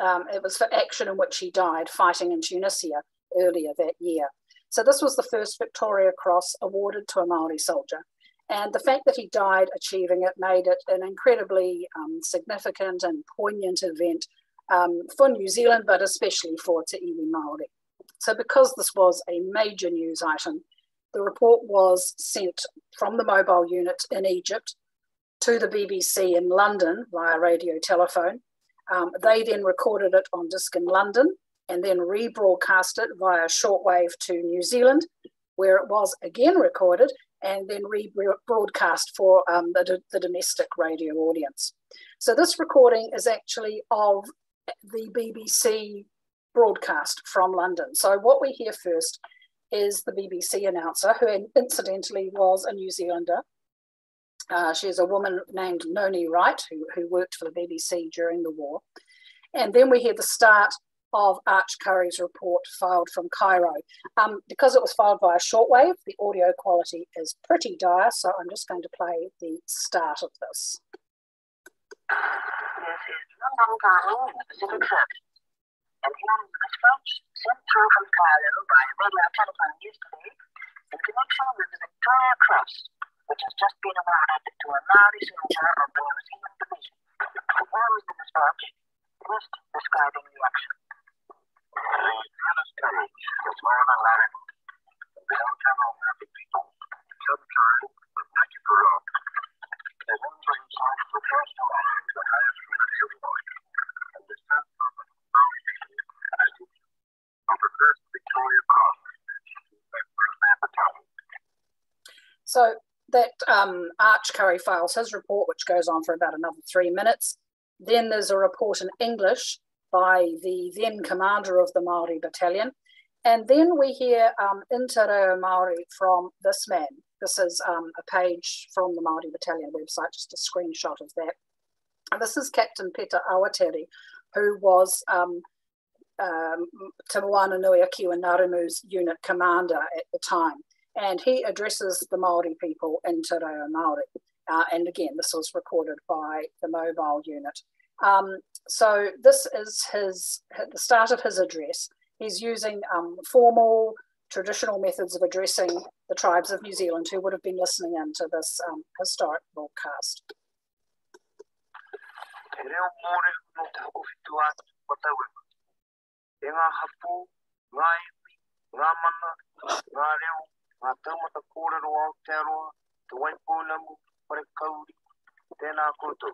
Um, it was for action in which he died fighting in Tunisia earlier that year. So this was the first Victoria Cross awarded to a Māori soldier. And the fact that he died achieving it made it an incredibly um, significant and poignant event um, for New Zealand, but especially for Te Iwi Māori. So because this was a major news item, the report was sent from the mobile unit in Egypt to the BBC in London via radio telephone. Um, they then recorded it on disc in London and then rebroadcast it via shortwave to New Zealand, where it was again recorded and then rebroadcast for um, the, the domestic radio audience. So this recording is actually of the BBC broadcast from London. So what we hear first is the BBC announcer, who incidentally was a New Zealander, uh, she's a woman named Noni Wright, who, who worked for the BBC during the war. And then we hear the start of Arch Curry's report filed from Cairo. Um, because it was filed via shortwave, the audio quality is pretty dire, so I'm just going to play the start of this. This is London Garden in the Pacific. And here is the dispatch sent through from Cairo by radio telephone yesterday in connection with the Victoria Cross which has just been awarded to a Maori soldier of the New Zealand Division for the mismatch, list describing the action. The United States was more than The American people, the subtime, to Nike Parade, the one for the first time the highest minute of and the sense of the Maori people as the Victoria Cross, first battalion. So that um, Arch Curry files his report, which goes on for about another three minutes. Then there's a report in English by the then commander of the Maori battalion. And then we hear um, Inter Maori from this man. This is um, a page from the Maori battalion website, just a screenshot of that. And this is Captain Peter Awatere, who was um, um, Te Moana Nui Akiwa Ngarimu's unit commander at the time. And he addresses the Maori people in Te Reo Maori. Uh, and again, this was recorded by the mobile unit. Um, so this is his the start of his address. He's using um, formal traditional methods of addressing the tribes of New Zealand who would have been listening in to this um, historic broadcast. Ngā hapu, mata iwi, ngā mana, ngā taumata kōrero Aotearoa, te waipōnamu, pare kauri, tēnā koutou.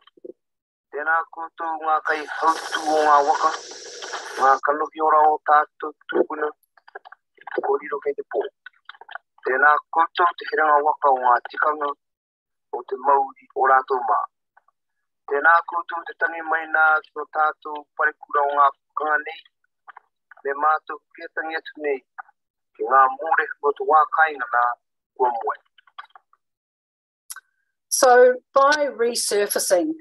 Tēnā koutou ngā kai hautu o ngā waka, ngā kanohi ora o tātou tūpuna, kōriro kei te pō. Tēnā koutou te hiranga waka o ngā tikanga o te mauri o rātou mā. Tēnā koutou te tangi mai nā so tātou pare kura o ngā kanga nei, me mātou ketangi atu nei, So by resurfacing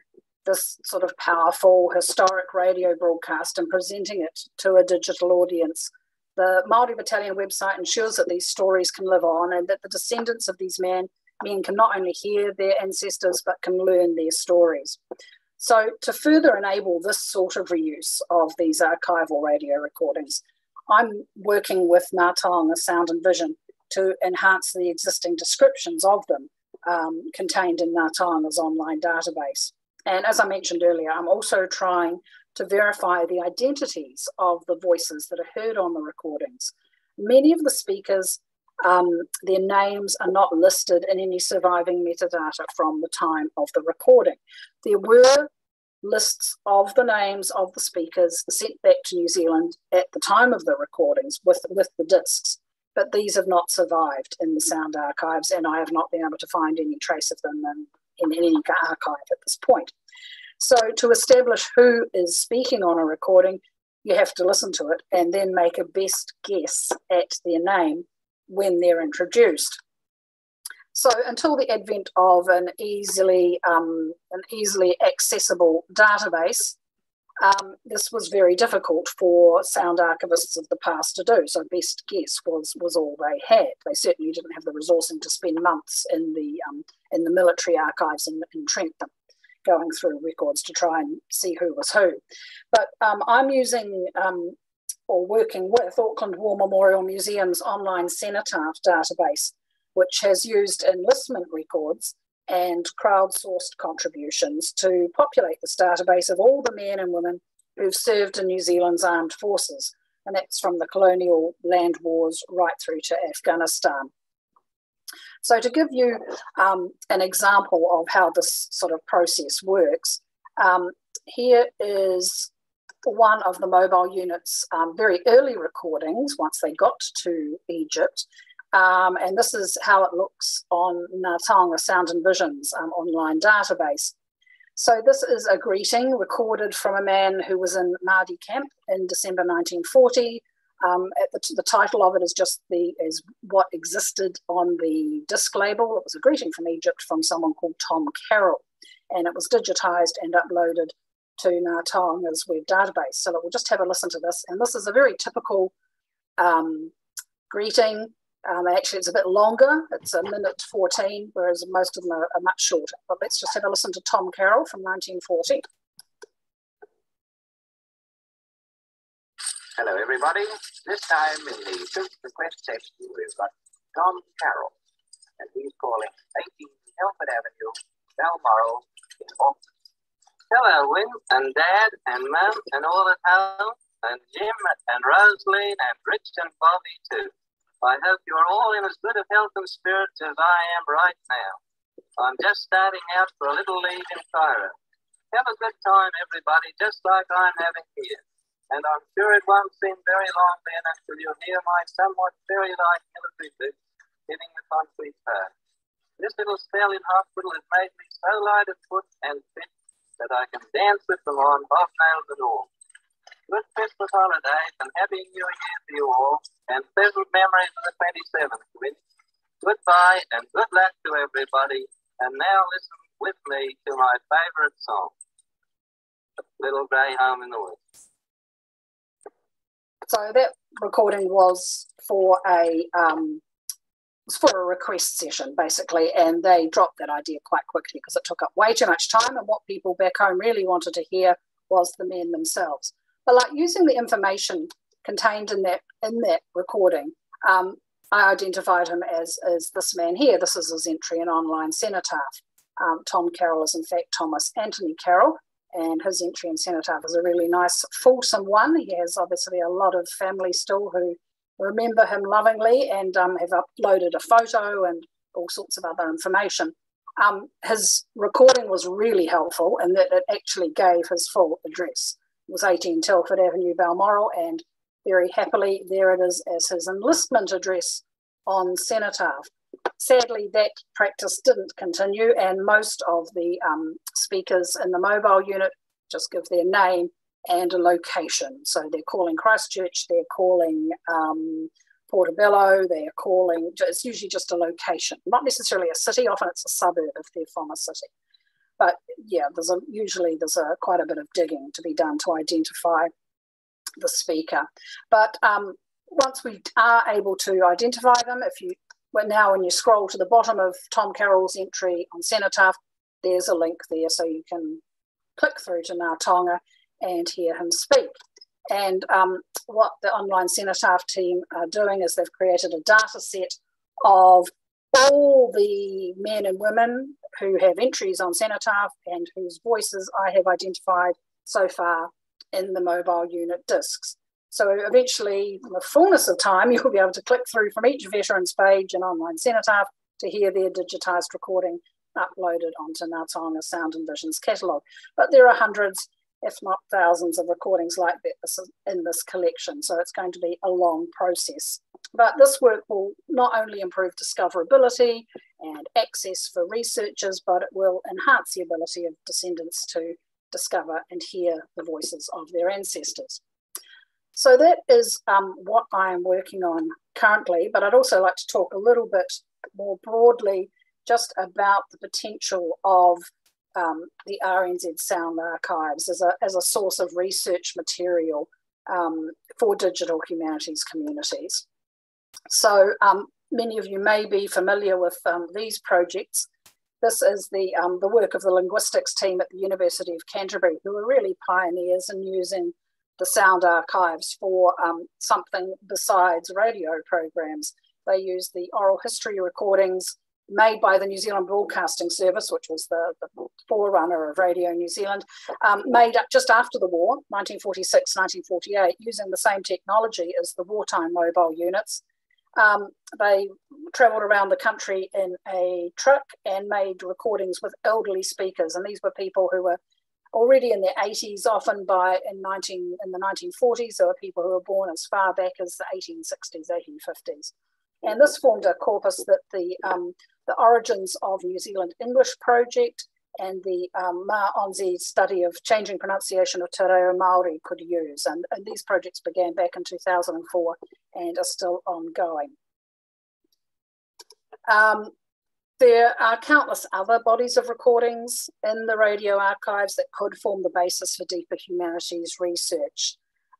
this sort of powerful historic radio broadcast and presenting it to a digital audience, the Māori Battalion website ensures that these stories can live on and that the descendants of these men, men can not only hear their ancestors but can learn their stories. So, to further enable this sort of reuse of these archival radio recordings, I'm working with Ngā Taonga Sound and Vision to enhance the existing descriptions of them um, contained in Ngā Taonga's online database. And as I mentioned earlier, I'm also trying to verify the identities of the voices that are heard on the recordings. Many of the speakers, um, their names are not listed in any surviving metadata from the time of the recording. There were lists of the names of the speakers sent back to New Zealand at the time of the recordings with, with the discs, but these have not survived in the sound archives, and I have not been able to find any trace of them in, in any archive at this point. So, to establish who is speaking on a recording, you have to listen to it and then make a best guess at their name when they're introduced. So until the advent of an easily um, an easily accessible database, um, this was very difficult for sound archivists of the past to do. So best guess was was all they had. They certainly didn't have the resourcing to spend months in the um, in the military archives in, in Trentham going through records to try and see who was who. But um, I'm using um, or working with Auckland War Memorial Museum's online cenotaph database which has used enlistment records and crowdsourced contributions to populate this database of all the men and women who've served in New Zealand's armed forces. And that's from the colonial land wars right through to Afghanistan. So, to give you um, an example of how this sort of process works, um, here is one of the mobile unit's um, very early recordings once they got to Egypt. Um, and this is how it looks on Ngā Taonga Sound and Visions um, online database. So this is a greeting recorded from a man who was in Maadi camp in December 1940. Um, the, the, title of it is just the is what existed on the disc label. It was a greeting from Egypt from someone called Tom Carroll, and it was digitized and uploaded to Ngā Taonga's web database. So we'll just have a listen to this. And this is a very typical um, greeting um, actually, it's a bit longer. It's a minute 14, whereas most of them are, are, much shorter. But let's just have a listen to Tom Carroll from 1940. Hello, everybody. This time in the Truth Request section, we've got Tom Carroll, and he's calling 18 Telford Avenue, Balmoral, in Auckland. Hello, Win and Dad and Mum and all at home, and Jim and Rosaline and Rich and Bobby too. I hope you are all in as good of health and spirits as I am right now. I'm just starting out for a little leave in Cairo. Have a good time, everybody, just like I'm having here. And I'm sure it won't seem very long then until you'll hear my somewhat fairy-like military boots hitting the concrete path. This little spell in hospital has made me so light of foot and fit that I can dance with them on, bobnails and all. Good Christmas holidays and Happy New Year to you all, and pleasant memories of the 27th, Winnie. Goodbye and good luck to everybody. And now listen with me to my favorite song, Little Grey Home in the Woods. So that recording was for a um, was for a request session basically, and they dropped that idea quite quickly because it took up way too much time. And what people back home really wanted to hear was the men themselves. But like using the information contained in that in that recording, um, I identified him as, as this man here. This is his entry in online cenotaph. Um, Tom Carroll is in fact Thomas Anthony Carroll, and his entry in cenotaph is a really nice, fulsome one. He has obviously a lot of family still who remember him lovingly and um, have uploaded a photo and all sorts of other information. Um, his recording was really helpful in that it actually gave his full address. Was 18 Telford Avenue, Balmoral, and very happily, there it is as his enlistment address on Cenotaph. Sadly, that practice didn't continue, and most of the um, speakers in the mobile unit just give their name and a location. So they're calling Christchurch, they're calling um, Portobello, they're calling, it's usually just a location, not necessarily a city, often it's a suburb if they're from a city. But yeah, there's a, usually there's a, quite a bit of digging to be done to identify the speaker. But um, once we are able to identify them, if you well, now when you scroll to the bottom of Tom Carroll's entry on Cenotaph, there's a link there so you can click through to Ngā Taonga and hear him speak. And um, what the online Cenotaph team are doing is they've created a data set of all the men and women who have entries on Cenotaph and whose voices I have identified so far in the mobile unit discs. So eventually, in the fullness of time, you'll be able to click through from each veteran's page in online Cenotaph to hear their digitised recording uploaded onto Ngā Taonga Sound and Visions catalogue. But there are hundreds, if not thousands, of recordings like this in this collection. So it's going to be a long process. But this work will not only improve discoverability and access for researchers, but it will enhance the ability of descendants to discover and hear the voices of their ancestors. So that is um, what I am working on currently, but I'd also like to talk a little bit more broadly just about the potential of um, the RNZ Sound Archives as a, as a source of research material um, for digital humanities communities. So um, many of you may be familiar with um, these projects. This is the, um, the work of the linguistics team at the University of Canterbury, who are really pioneers in using the sound archives for um, something besides radio programs. They use the oral history recordings made by the New Zealand Broadcasting Service, which was the, the forerunner of Radio New Zealand, um, made just after the war, 1946, 1948, using the same technology as the wartime mobile units. Um, they travelled around the country in a truck and made recordings with elderly speakers, and these were people who were already in their 80s, often by in 19 in the 1940s. There were people who were born as far back as the 1860s, 1850s, and this formed a corpus that the um, the origins of New Zealand English project and the um, MAONZE study of changing pronunciation of Te Reo Māori could use. And, and these projects began back in 2004 and are still ongoing. Um, there are countless other bodies of recordings in the radio archives that could form the basis for deeper humanities research.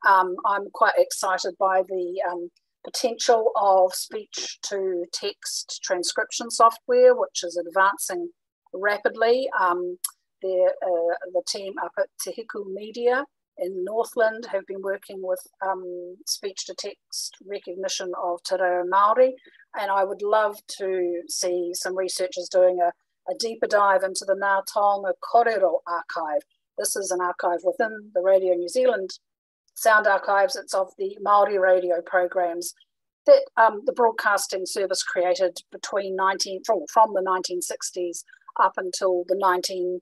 Um, I'm quite excited by the um, potential of speech to text transcription software, which is advancing rapidly. Um, the, uh, the team up at Te Hiku Media in Northland have been working with um, speech to text recognition of Te Reo Māori, and I would love to see some researchers doing a, a deeper dive into the Ngā Taonga Korero archive. This is an archive within the Radio New Zealand sound archives. It's of the Maori radio programs that um, the broadcasting service created between 19 from, from the 1960s up until the 19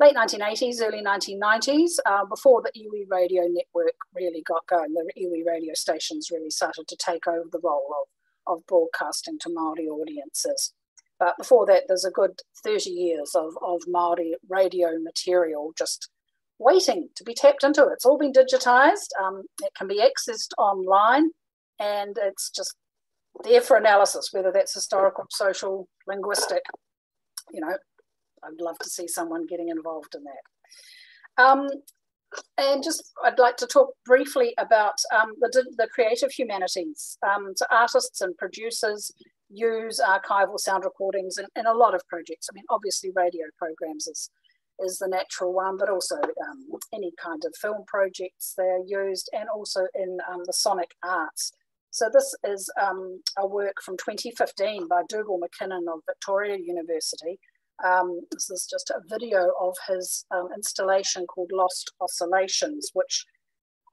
late 1980s, early 1990s, uh, before the iwi radio network really got going. The iwi radio stations really started to take over the role of, of broadcasting to Maori audiences. But before that, there's a good 30 years of, of Māori radio material just waiting to be tapped into. It's all been digitized. Um, it can be accessed online and it's just there for analysis, whether that's historical, social, linguistic. You know, I'd love to see someone getting involved in that. Um, and just, I'd like to talk briefly about um, the, the creative humanities. Um, so artists and producers use archival sound recordings in, in a lot of projects. I mean, obviously radio programs is, is the natural one, but also um, any kind of film projects they're used and also in um, the sonic arts. So this is um, a work from 2015 by Dugal McKinnon of Victoria University. Um, this is just a video of his um, installation called Lost Oscillations, which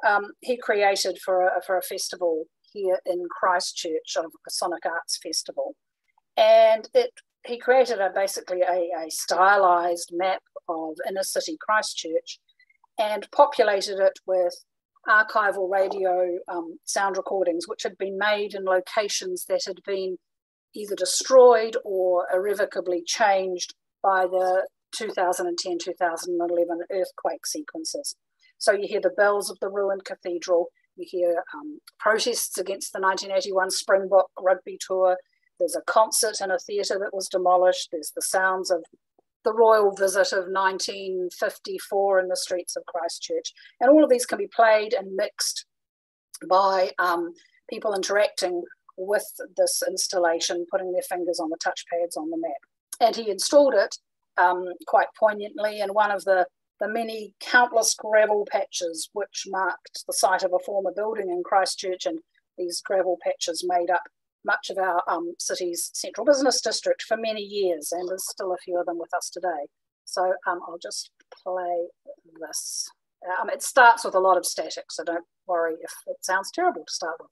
um, he created for a, for a festival here in Christchurch of a Sonic Arts Festival. And it he created a, basically a, a stylized map of inner city Christchurch and populated it with archival radio um, sound recordings, which had been made in locations that had been either destroyed or irrevocably changed by the 2010 2011 earthquake sequences. So you hear the bells of the ruined cathedral, you hear um, protests against the 1981 Springbok rugby tour. There's a concert in a theatre that was demolished. There's the sounds of the royal visit of 1954 in the streets of Christchurch. And all of these can be played and mixed by um, people interacting with this installation, putting their fingers on the touchpads on the map. And he installed it um, quite poignantly in one of the the many countless gravel patches which marked the site of a former building in Christchurch, and these gravel patches made up much of our um, city's central business district for many years, and there's still a few of them with us today. So um, I'll just play this. Um, it starts with a lot of static, so don't worry if it sounds terrible to start with.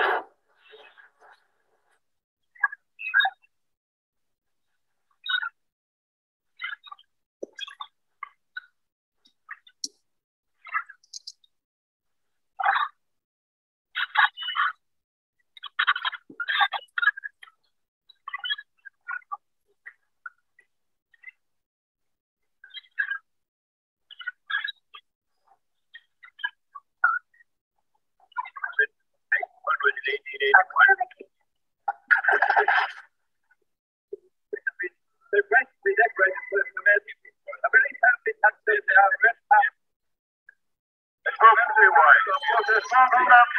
program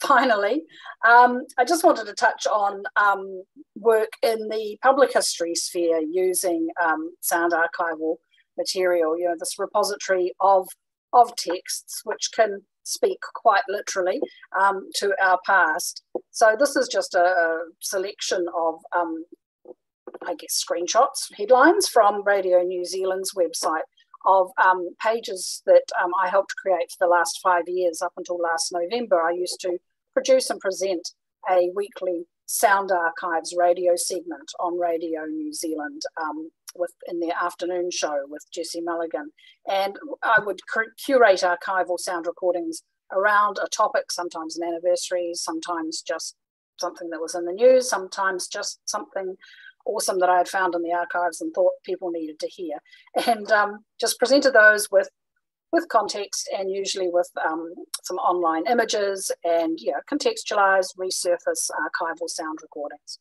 finally, um, I just wanted to touch on um, work in the public history sphere using um, sound archival material, you know, this repository of, of texts which can speak quite literally um, to our past. So this is just a, a selection of, um, I guess, screenshots, headlines from Radio New Zealand's website of um, pages that um, I helped create for the last five years up until last November. I used to produce and present a weekly Sound Archives radio segment on Radio New Zealand um, with in their afternoon show with Jesse Mulligan. And I would curate archival sound recordings around a topic, sometimes an anniversary, sometimes just something that was in the news, sometimes just something awesome that I had found in the archives and thought people needed to hear. And um, just presented those with with context and usually with um, some online images and yeah, contextualize, resurface archival sound recordings.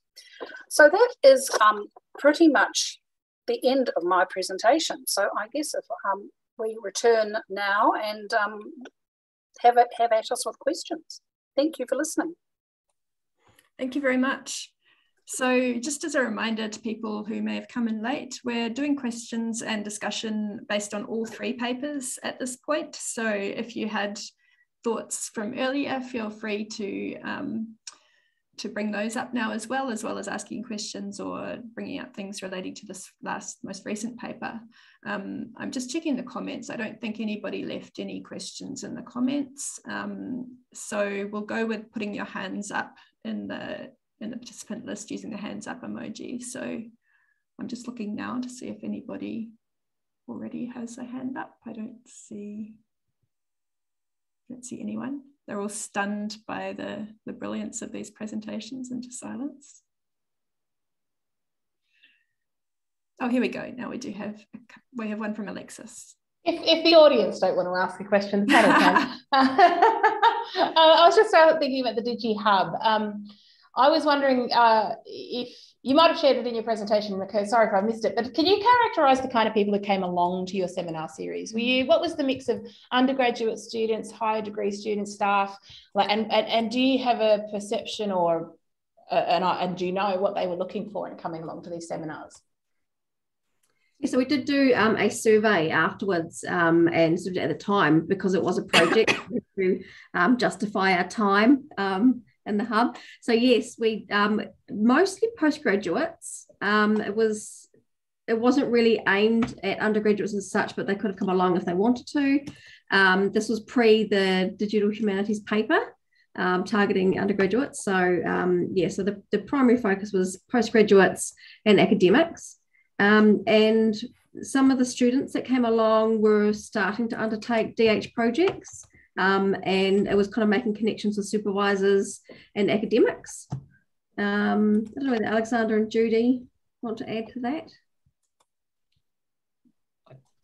So that is um, pretty much the end of my presentation. So I guess if um, we return now and um, have, it, have at us with questions. Thank you for listening. Thank you very much. So just as a reminder to people who may have come in late, we're doing questions and discussion based on all three papers at this point. So if you had thoughts from earlier, feel free to, um, to bring those up now as well, as well as asking questions or bringing up things relating to this last, most recent paper. Um, I'm just checking the comments. I don't think anybody left any questions in the comments. Um, so we'll go with putting your hands up in the in the participant list using the hands up emoji. So I'm just looking now to see if anybody already has a hand up. I don't see, don't see anyone. They're all stunned by the, the brilliance of these presentations into silence. Oh, here we go. Now we do have, we have one from Alexis. If, if the audience don't want to ask a question, can. uh, I was just thinking about the Digi Hub. Um, I was wondering uh, if you might have shared it in your presentation, Okay, Sorry if I missed it, but can you characterize the kind of people who came along to your seminar series? Were you what was the mix of undergraduate students, higher degree students, staff, like, and and, and do you have a perception or uh, and, and do you know what they were looking for in coming along to these seminars? So we did do um, a survey afterwards, um, and sort of at the time because it was a project to um, justify our time. In the hub. So yes, we um, mostly postgraduates. Um, it was it wasn't really aimed at undergraduates as such, but they could have come along if they wanted to. Um, this was pre the digital humanities paper. Um, targeting undergraduates. So um, yeah, so the, the primary focus was postgraduates and academics. Um, and some of the students that came along were starting to undertake DH projects. Um, and it was kind of making connections with supervisors and academics. Um, I don't know whether Alexander and Judy want to add to that.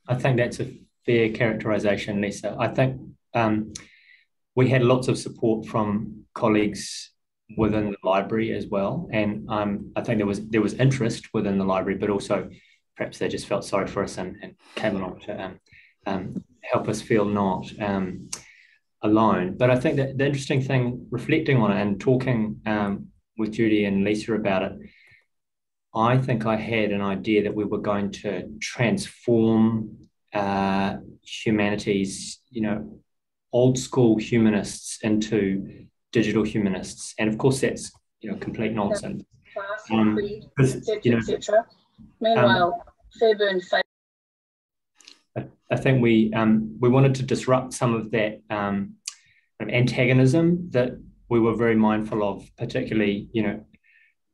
I think that's a fair characterization, Lisa. I think um, we had lots of support from colleagues within the library as well, and um, I think there was there was interest within the library, but also perhaps they just felt sorry for us and, and came along to um, um, help us feel not um, alone. But I think that the interesting thing, reflecting on it and talking um, with Judy and Lisa about it, I think I had an idea that we were going to transform uh, humanities, you know, old school humanists into digital humanists, and of course that's you know complete nonsense. Um, you know, Meanwhile, um, Fairburn I think we um, we wanted to disrupt some of that um, antagonism that we were very mindful of, particularly you know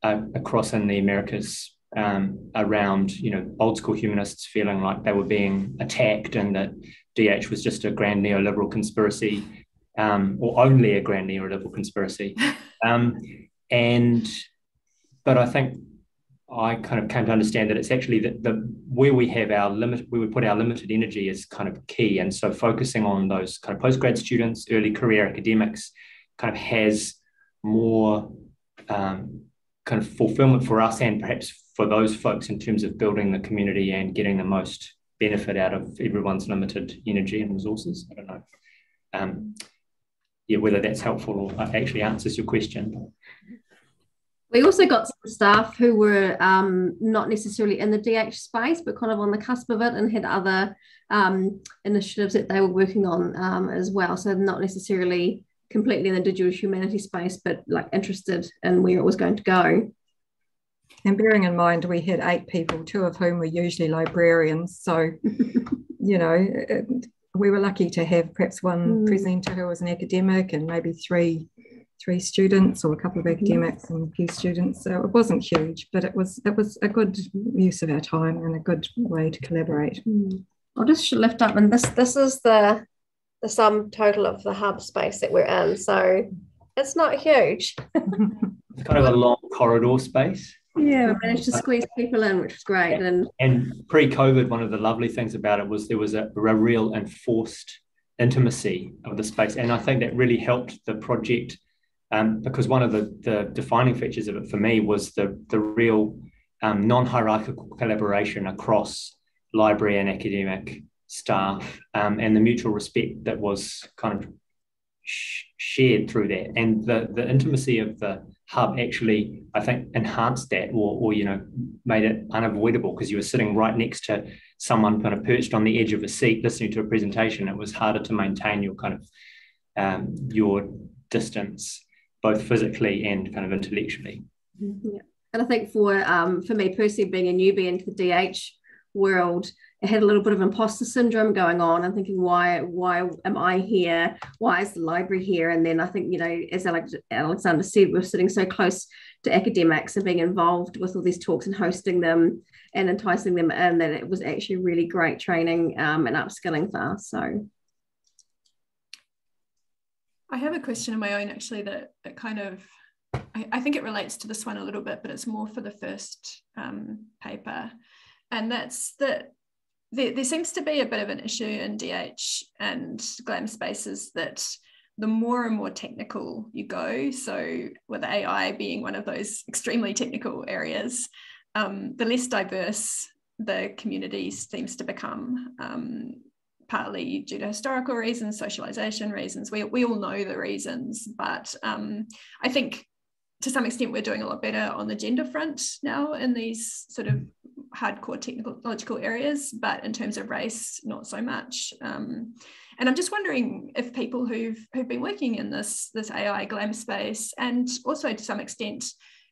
uh, across in the Americas um, around you know old school humanists feeling like they were being attacked and that DH was just a grand neoliberal conspiracy um, or only a grand neoliberal conspiracy, um, and but I think I kind of came to understand that it's actually the, the where we have our limit, where we put our limited energy is kind of key. And so focusing on those kind of postgrad students, early career academics, kind of has more um, kind of fulfillment for us and perhaps for those folks in terms of building the community and getting the most benefit out of everyone's limited energy and resources. I don't know. Um, yeah, whether that's helpful or actually answers your question. We also got some staff who were um, not necessarily in the DH space, but kind of on the cusp of it and had other um, initiatives that they were working on um, as well. So not necessarily completely in the digital humanities space, but like interested in where it was going to go. And bearing in mind, we had eight people, two of whom were usually librarians. So, you know, we were lucky to have perhaps one mm. presenter who was an academic and maybe three three students or a couple of academics and a few students. So it wasn't huge, but it was it was a good use of our time and a good way to collaborate. Mm. I'll just lift up, and this this is the the sum total of the hub space that we're in. So it's not huge. it's kind of a long corridor space. Yeah, we managed to squeeze people in, which was great. And and pre-COVID, one of the lovely things about it was there was a, a real enforced intimacy of the space, and I think that really helped the project um, because one of the, the defining features of it for me was the the real um, non-hierarchical collaboration across library and academic staff um, and the mutual respect that was kind of sh- shared through that. And the the intimacy of the hub actually i think enhanced that or, or you know made it unavoidable because you were sitting right next to someone kind of perched on the edge of a seat listening to a presentation. It was harder to maintain your kind of um, your distance both physically and kind of intellectually. Yeah. And i think for um, for me personally being a newbie into the dh world I had a little bit of imposter syndrome going on and thinking why why am I here? Why is the library here? And then I think you know as Alexander said we're sitting so close to academics and being involved with all these talks and hosting them and enticing them in that it was actually really great training um, and upskilling for us. So I have a question of my own actually that, that kind of I, I think it relates to this one a little bit but it's more for the first um, paper and that's that there, there seems to be a bit of an issue in DH and GLAM spaces that the more and more technical you go, so with AI being one of those extremely technical areas, um, the less diverse the community seems to become. Um, partly due to historical reasons, socialization reasons. We, we all know the reasons, but um, I think to some extent we're doing a lot better on the gender front now in these sort of hardcore technological areas, but in terms of race, not so much. Um, and I'm just wondering if people who've who've been working in this this AI glam space, and also to some extent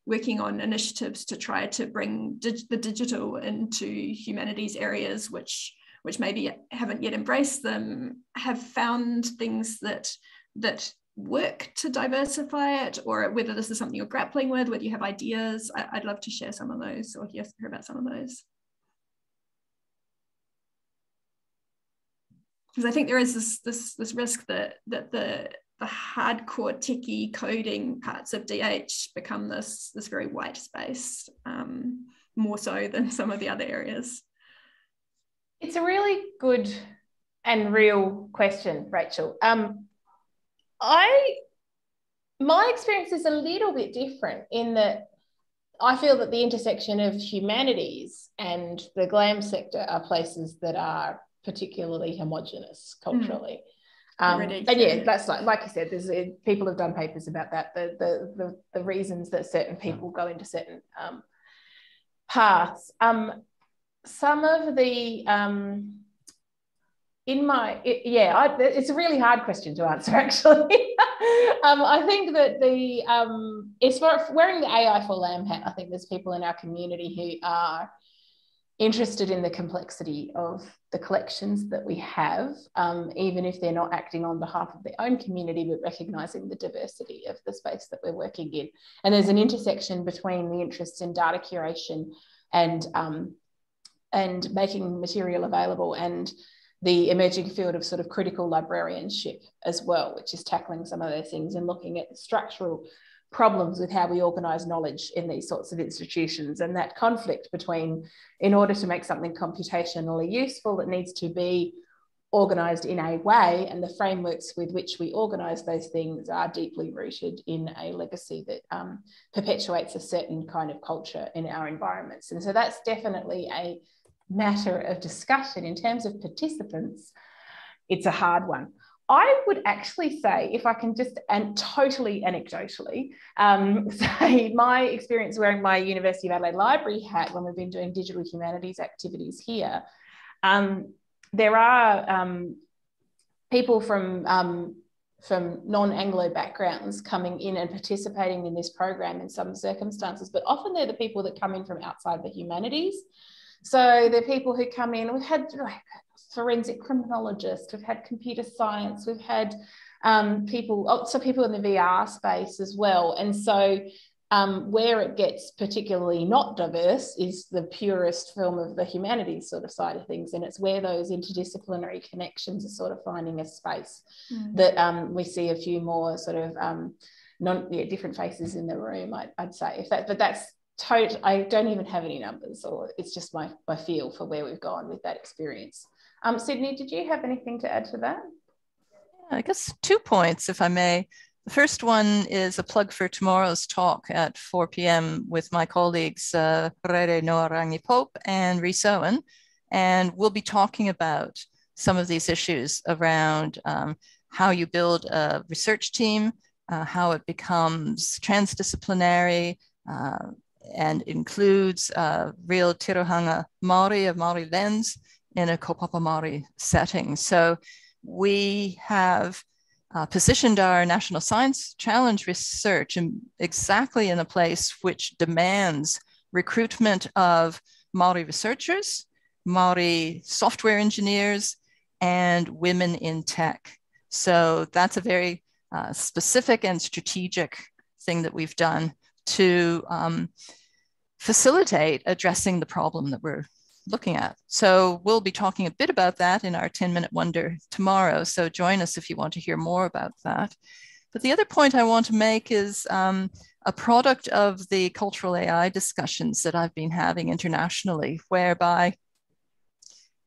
working on initiatives to try to bring dig the digital into humanities areas, which which maybe haven't yet embraced them, have found things that that work to diversify it or whether this is something you're grappling with, whether you have ideas. I, would love to share some of those or hear, hear about some of those. Because I think there is this, this, this risk that, that the, the hardcore techie coding parts of DH become this, this very white space, um, more so than some of the other areas. It's a really good and real question, Rachel. Um, I my experience is a little bit different in that I feel that the intersection of humanities and the glam sector are places that are particularly homogenous culturally. Mm. Um, and yeah, that's like like you said. There's uh, people have done papers about that. The the the, the reasons that certain people go into certain um, paths. Um, some of the um, in my it, yeah I, it's a really hard question to answer actually. Um, i think that the um, it's wearing the ai for LAM hat i think there's people in our community who are interested in the complexity of the collections that we have um, even if they're not acting on behalf of their own community but recognizing the diversity of the space that we're working in. And there's an intersection between the interest in data curation and um, and making material available and the emerging field of sort of critical librarianship as well, which is tackling some of those things and looking at structural problems with how we organize knowledge in these sorts of institutions. And that conflict between in order to make something computationally useful it needs to be organized in a way and the frameworks with which we organize those things are deeply rooted in a legacy that um, perpetuates a certain kind of culture in our environments. And so that's definitely a matter of discussion in terms of participants it's a hard one I would actually say, if I can just and totally anecdotally um, say, my experience wearing my University of Adelaide Library hat when we've been doing digital humanities activities here, um, there are um, people from um, from non-Anglo backgrounds coming in and participating in this program in some circumstances, but often they're the people that come in from outside the humanities. So they're people who come in. We've had forensic criminologists, we've had computer science, we've had um, people, oh, so people in the VR space as well. And so um, where it gets particularly not diverse is the purest film of the humanities sort of side of things. And it's where those interdisciplinary connections are sort of finding a space mm. that um, we see a few more sort of um, non yeah, different faces in the room, I, would say. If that, but that's total, I don't even have any numbers or it's just my, my feel for where we've gone with that experience. Um, Sydney, did you have anything to add to that? I guess two points, if I may. The first one is a plug for tomorrow's talk at 4 p.m. with my colleagues uh, Rere Noarangi Pope and Rhys Owen. And we'll be talking about some of these issues around um, how you build a research team, uh, how it becomes transdisciplinary, uh, and includes uh, real Tirohanga Maori, a Maori lens, in a kaupapa Māori setting. So we have uh, positioned our National Science Challenge research in, exactly in a place which demands recruitment of Māori researchers, Māori software engineers, and women in tech. So that's a very uh, specific and strategic thing that we've done to um, facilitate addressing the problem that we're looking at. So we'll be talking a bit about that in our 10 minute wonder tomorrow. So join us if you want to hear more about that. But the other point I want to make is um, a product of the cultural AI discussions that I've been having internationally, whereby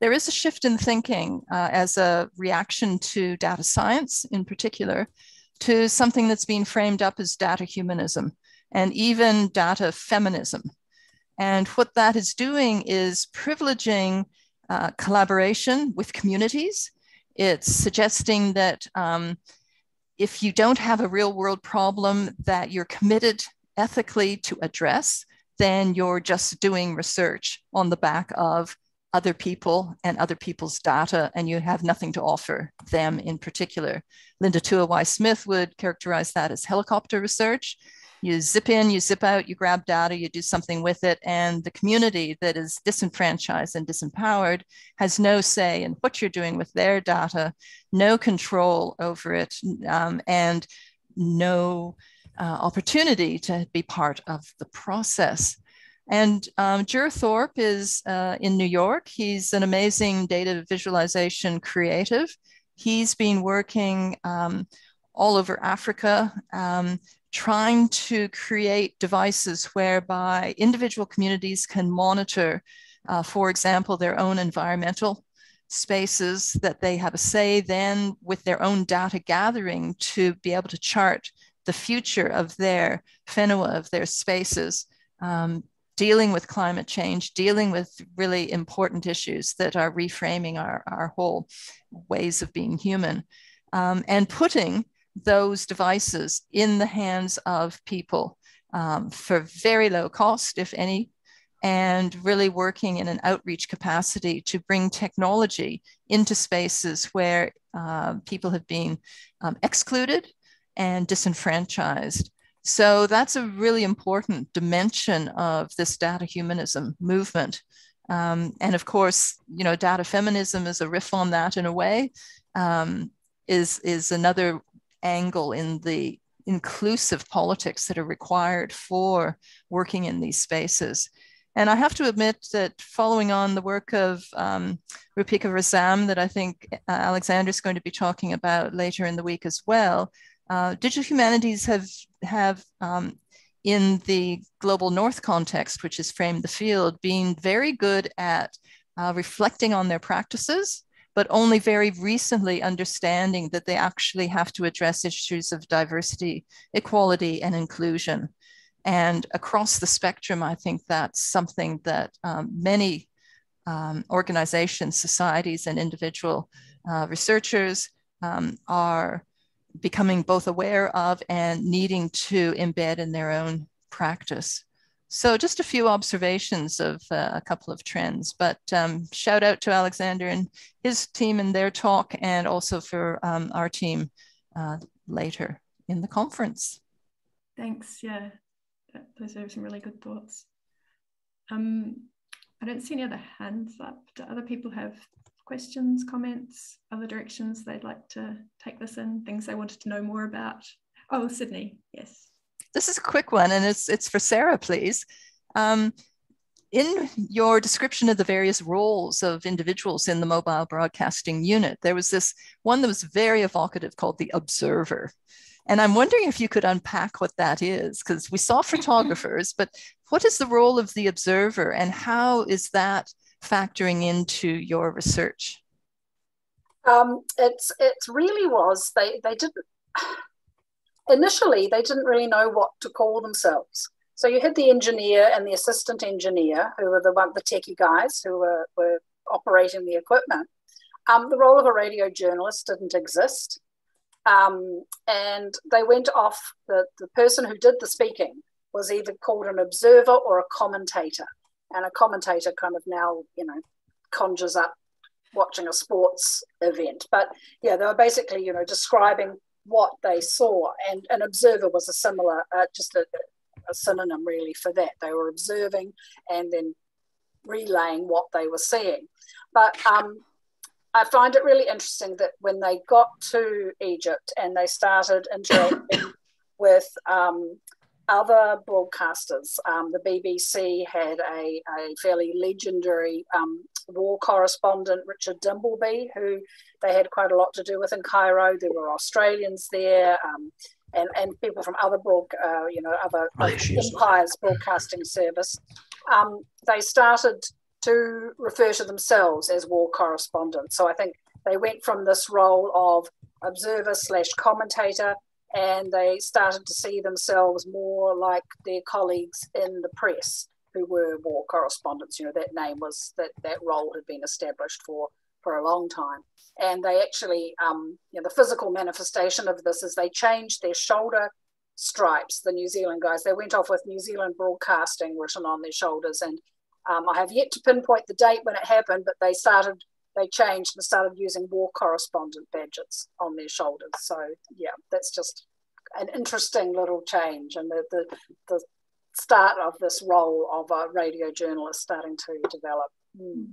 there is a shift in thinking uh, as a reaction to data science in particular, to something that's been framed up as data humanism and even data feminism. And what that is doing is privileging uh, collaboration with communities. It's suggesting that um, if you don't have a real world problem that you're committed ethically to address, then you're just doing research on the back of other people and other people's data, and you have nothing to offer them in particular. Linda Tuhiwai Smith would characterize that as helicopter research you zip in, you zip out, you grab data, you do something with it. And the community that is disenfranchised and disempowered has no say in what you're doing with their data, no control over it, um, and no uh, opportunity to be part of the process. And um, Jer Thorpe is uh, in New York. He's an amazing data visualization creative. He's been working um, all over Africa, um, trying to create devices whereby individual communities can monitor, uh, for example, their own environmental spaces, that they have a say then with their own data gathering to be able to chart the future of their whenua, of their spaces, um, dealing with climate change, dealing with really important issues that are reframing our, our whole ways of being human, um, and putting those devices in the hands of people um, for very low cost, if any, and really working in an outreach capacity to bring technology into spaces where uh, people have been um, excluded and disenfranchised. So that's a really important dimension of this data humanism movement. Um, and of course, you know, data feminism is a riff on that in a way, um, is, is another angle in the inclusive politics that are required for working in these spaces. And I have to admit that following on the work of um, Roopika Risam, that I think uh, Alexander is going to be talking about later in the week as well, uh, digital humanities have, have um, in the global north context, which has framed the field, been very good at uh, reflecting on their practices but only very recently understanding that they actually have to address issues of diversity, equality, and inclusion. And across the spectrum, I think that's something that um, many um, organizations, societies, and individual uh, researchers um, are becoming both aware of and needing to embed in their own practice. So just a few observations of uh, a couple of trends, but um, shout out to Alexander and his team and their talk and also for um, our team uh, later in the conference. Thanks, yeah, those are some really good thoughts. Um, I don't see any other hands up. Do other people have questions, comments, other directions they'd like to take this in, things they wanted to know more about? Oh, Sydney, yes. This is a quick one, and it's it's for Sarah, please. Um, in your description of the various roles of individuals in the mobile broadcasting unit, there was this one that was very evocative called the observer. And I'm wondering if you could unpack what that is, because we saw photographers, but what is the role of the observer and how is that factoring into your research? Um, it's it really was they they didn't initially they didn't really know what to call themselves. So you had the engineer and the assistant engineer who were the one the techie guys who were, were operating the equipment. Um, the role of a radio journalist didn't exist. Um, and they went off the, the person who did the speaking was either called an observer or a commentator and a commentator kind of now you know conjures up watching a sports event but yeah they were basically you know describing what they saw and an observer was a similar uh, just a, a synonym really for that. They were observing and then relaying what they were seeing. But um, I find it really interesting that when they got to Egypt and they started interacting with um, other broadcasters. Um, the BBC had a, a fairly legendary um, war correspondent, Richard Dimbleby, who they had quite a lot to do with in Cairo. There were Australians there. Um, and, and people from other broad, uh, you know, other empires broadcasting service, um, they started to refer to themselves as war correspondents. So I think they went from this role of observer slash commentator and they started to see themselves more like their colleagues in the press who were war correspondents. You know, that name was that that role had been established for for a long time. And they actually, um, you know, the physical manifestation of this is they changed their shoulder stripes. The New Zealand guys they went off with New Zealand Broadcasting written on their shoulders, and um, I have yet to pinpoint the date when it happened, but they started they changed and started using war correspondent badges on their shoulders. So yeah, that's just an interesting little change and the, the, the start of this role of a radio journalist starting to develop. Mm.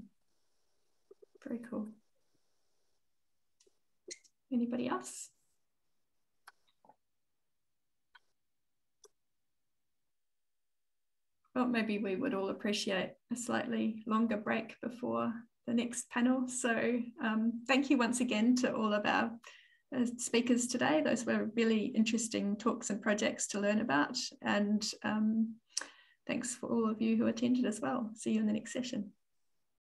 Very cool. Anybody else? Well, maybe we would all appreciate a slightly longer break before the next panel. So um, thank you once again to all of our uh, speakers today. Those were really interesting talks and projects to learn about. And um, thanks for all of you who attended as well. See you in the next session.